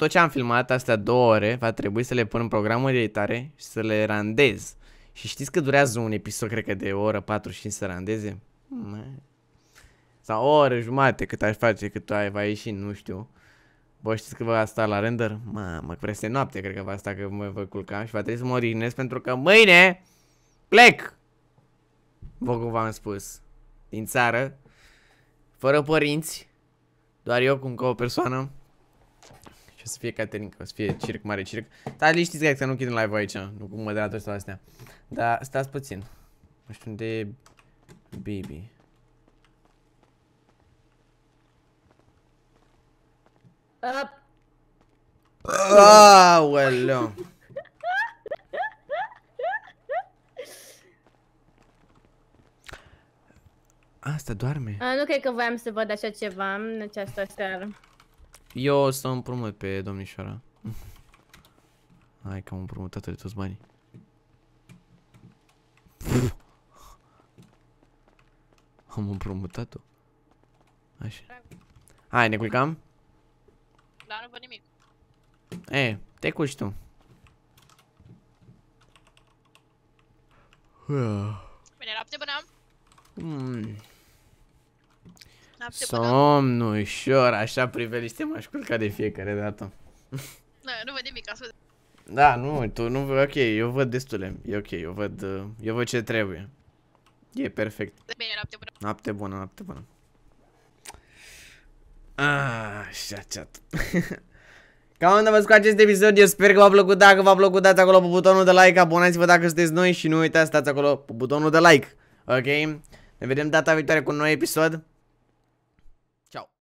Tot ce am filmat, astea două ore, va trebui să le pun în programul de editare și să le randez. Și știți că durează un episod, cred că de o oră 45 să randeze? Mă. Sau o oră jumate cât aș face, cât ai, va ieși, nu știu. Bă, știți că va sta la render? Mamă, că peste noapte cred că va sta că mă voi culca și va trebui să mă odihnesc pentru că mâine plec! Vă cum v-am spus. Din țară, fără părinți, doar eu cu încă o persoană. Și o să fie Caterinca, o să fie circ, mare circ. Dar liniștiți că nu închidem live aici, nu cu moderatori sau astea. Dar stați puțin. Nu știu unde e Bibi. Uh, Aoleu. Asta doarme. uh, nu cred că voiam să văd așa ceva în această seară. Eu o să împrumut pe domnișoara. Hai că am împrumutat de toți banii. Am împrumutat-o. Așa. Hai, ne culcam? Da, nu văd nimic. E, te culci tu. Bine, noapte bună. Mm. Noapte bună. Somn ușor, așa priveliște m-aș culca de fiecare dată. Nu, nu văd nimic, ascult. Da, nu, tu nu, ok, eu văd destule, e ok, eu văd, uh, eu văd ce trebuie. E perfect. Bine, noapte bună. Noapte bună, noapte bună. Ah, așa, chat. Cam am văzut cu acest episod, eu sper că v-a plăcut, dacă v-a plăcut dați acolo pe butonul de like, abonați-vă dacă sunteți noi și nu uitați stați acolo pe butonul de like, ok? Ne vedem data viitoare cu un nou episod.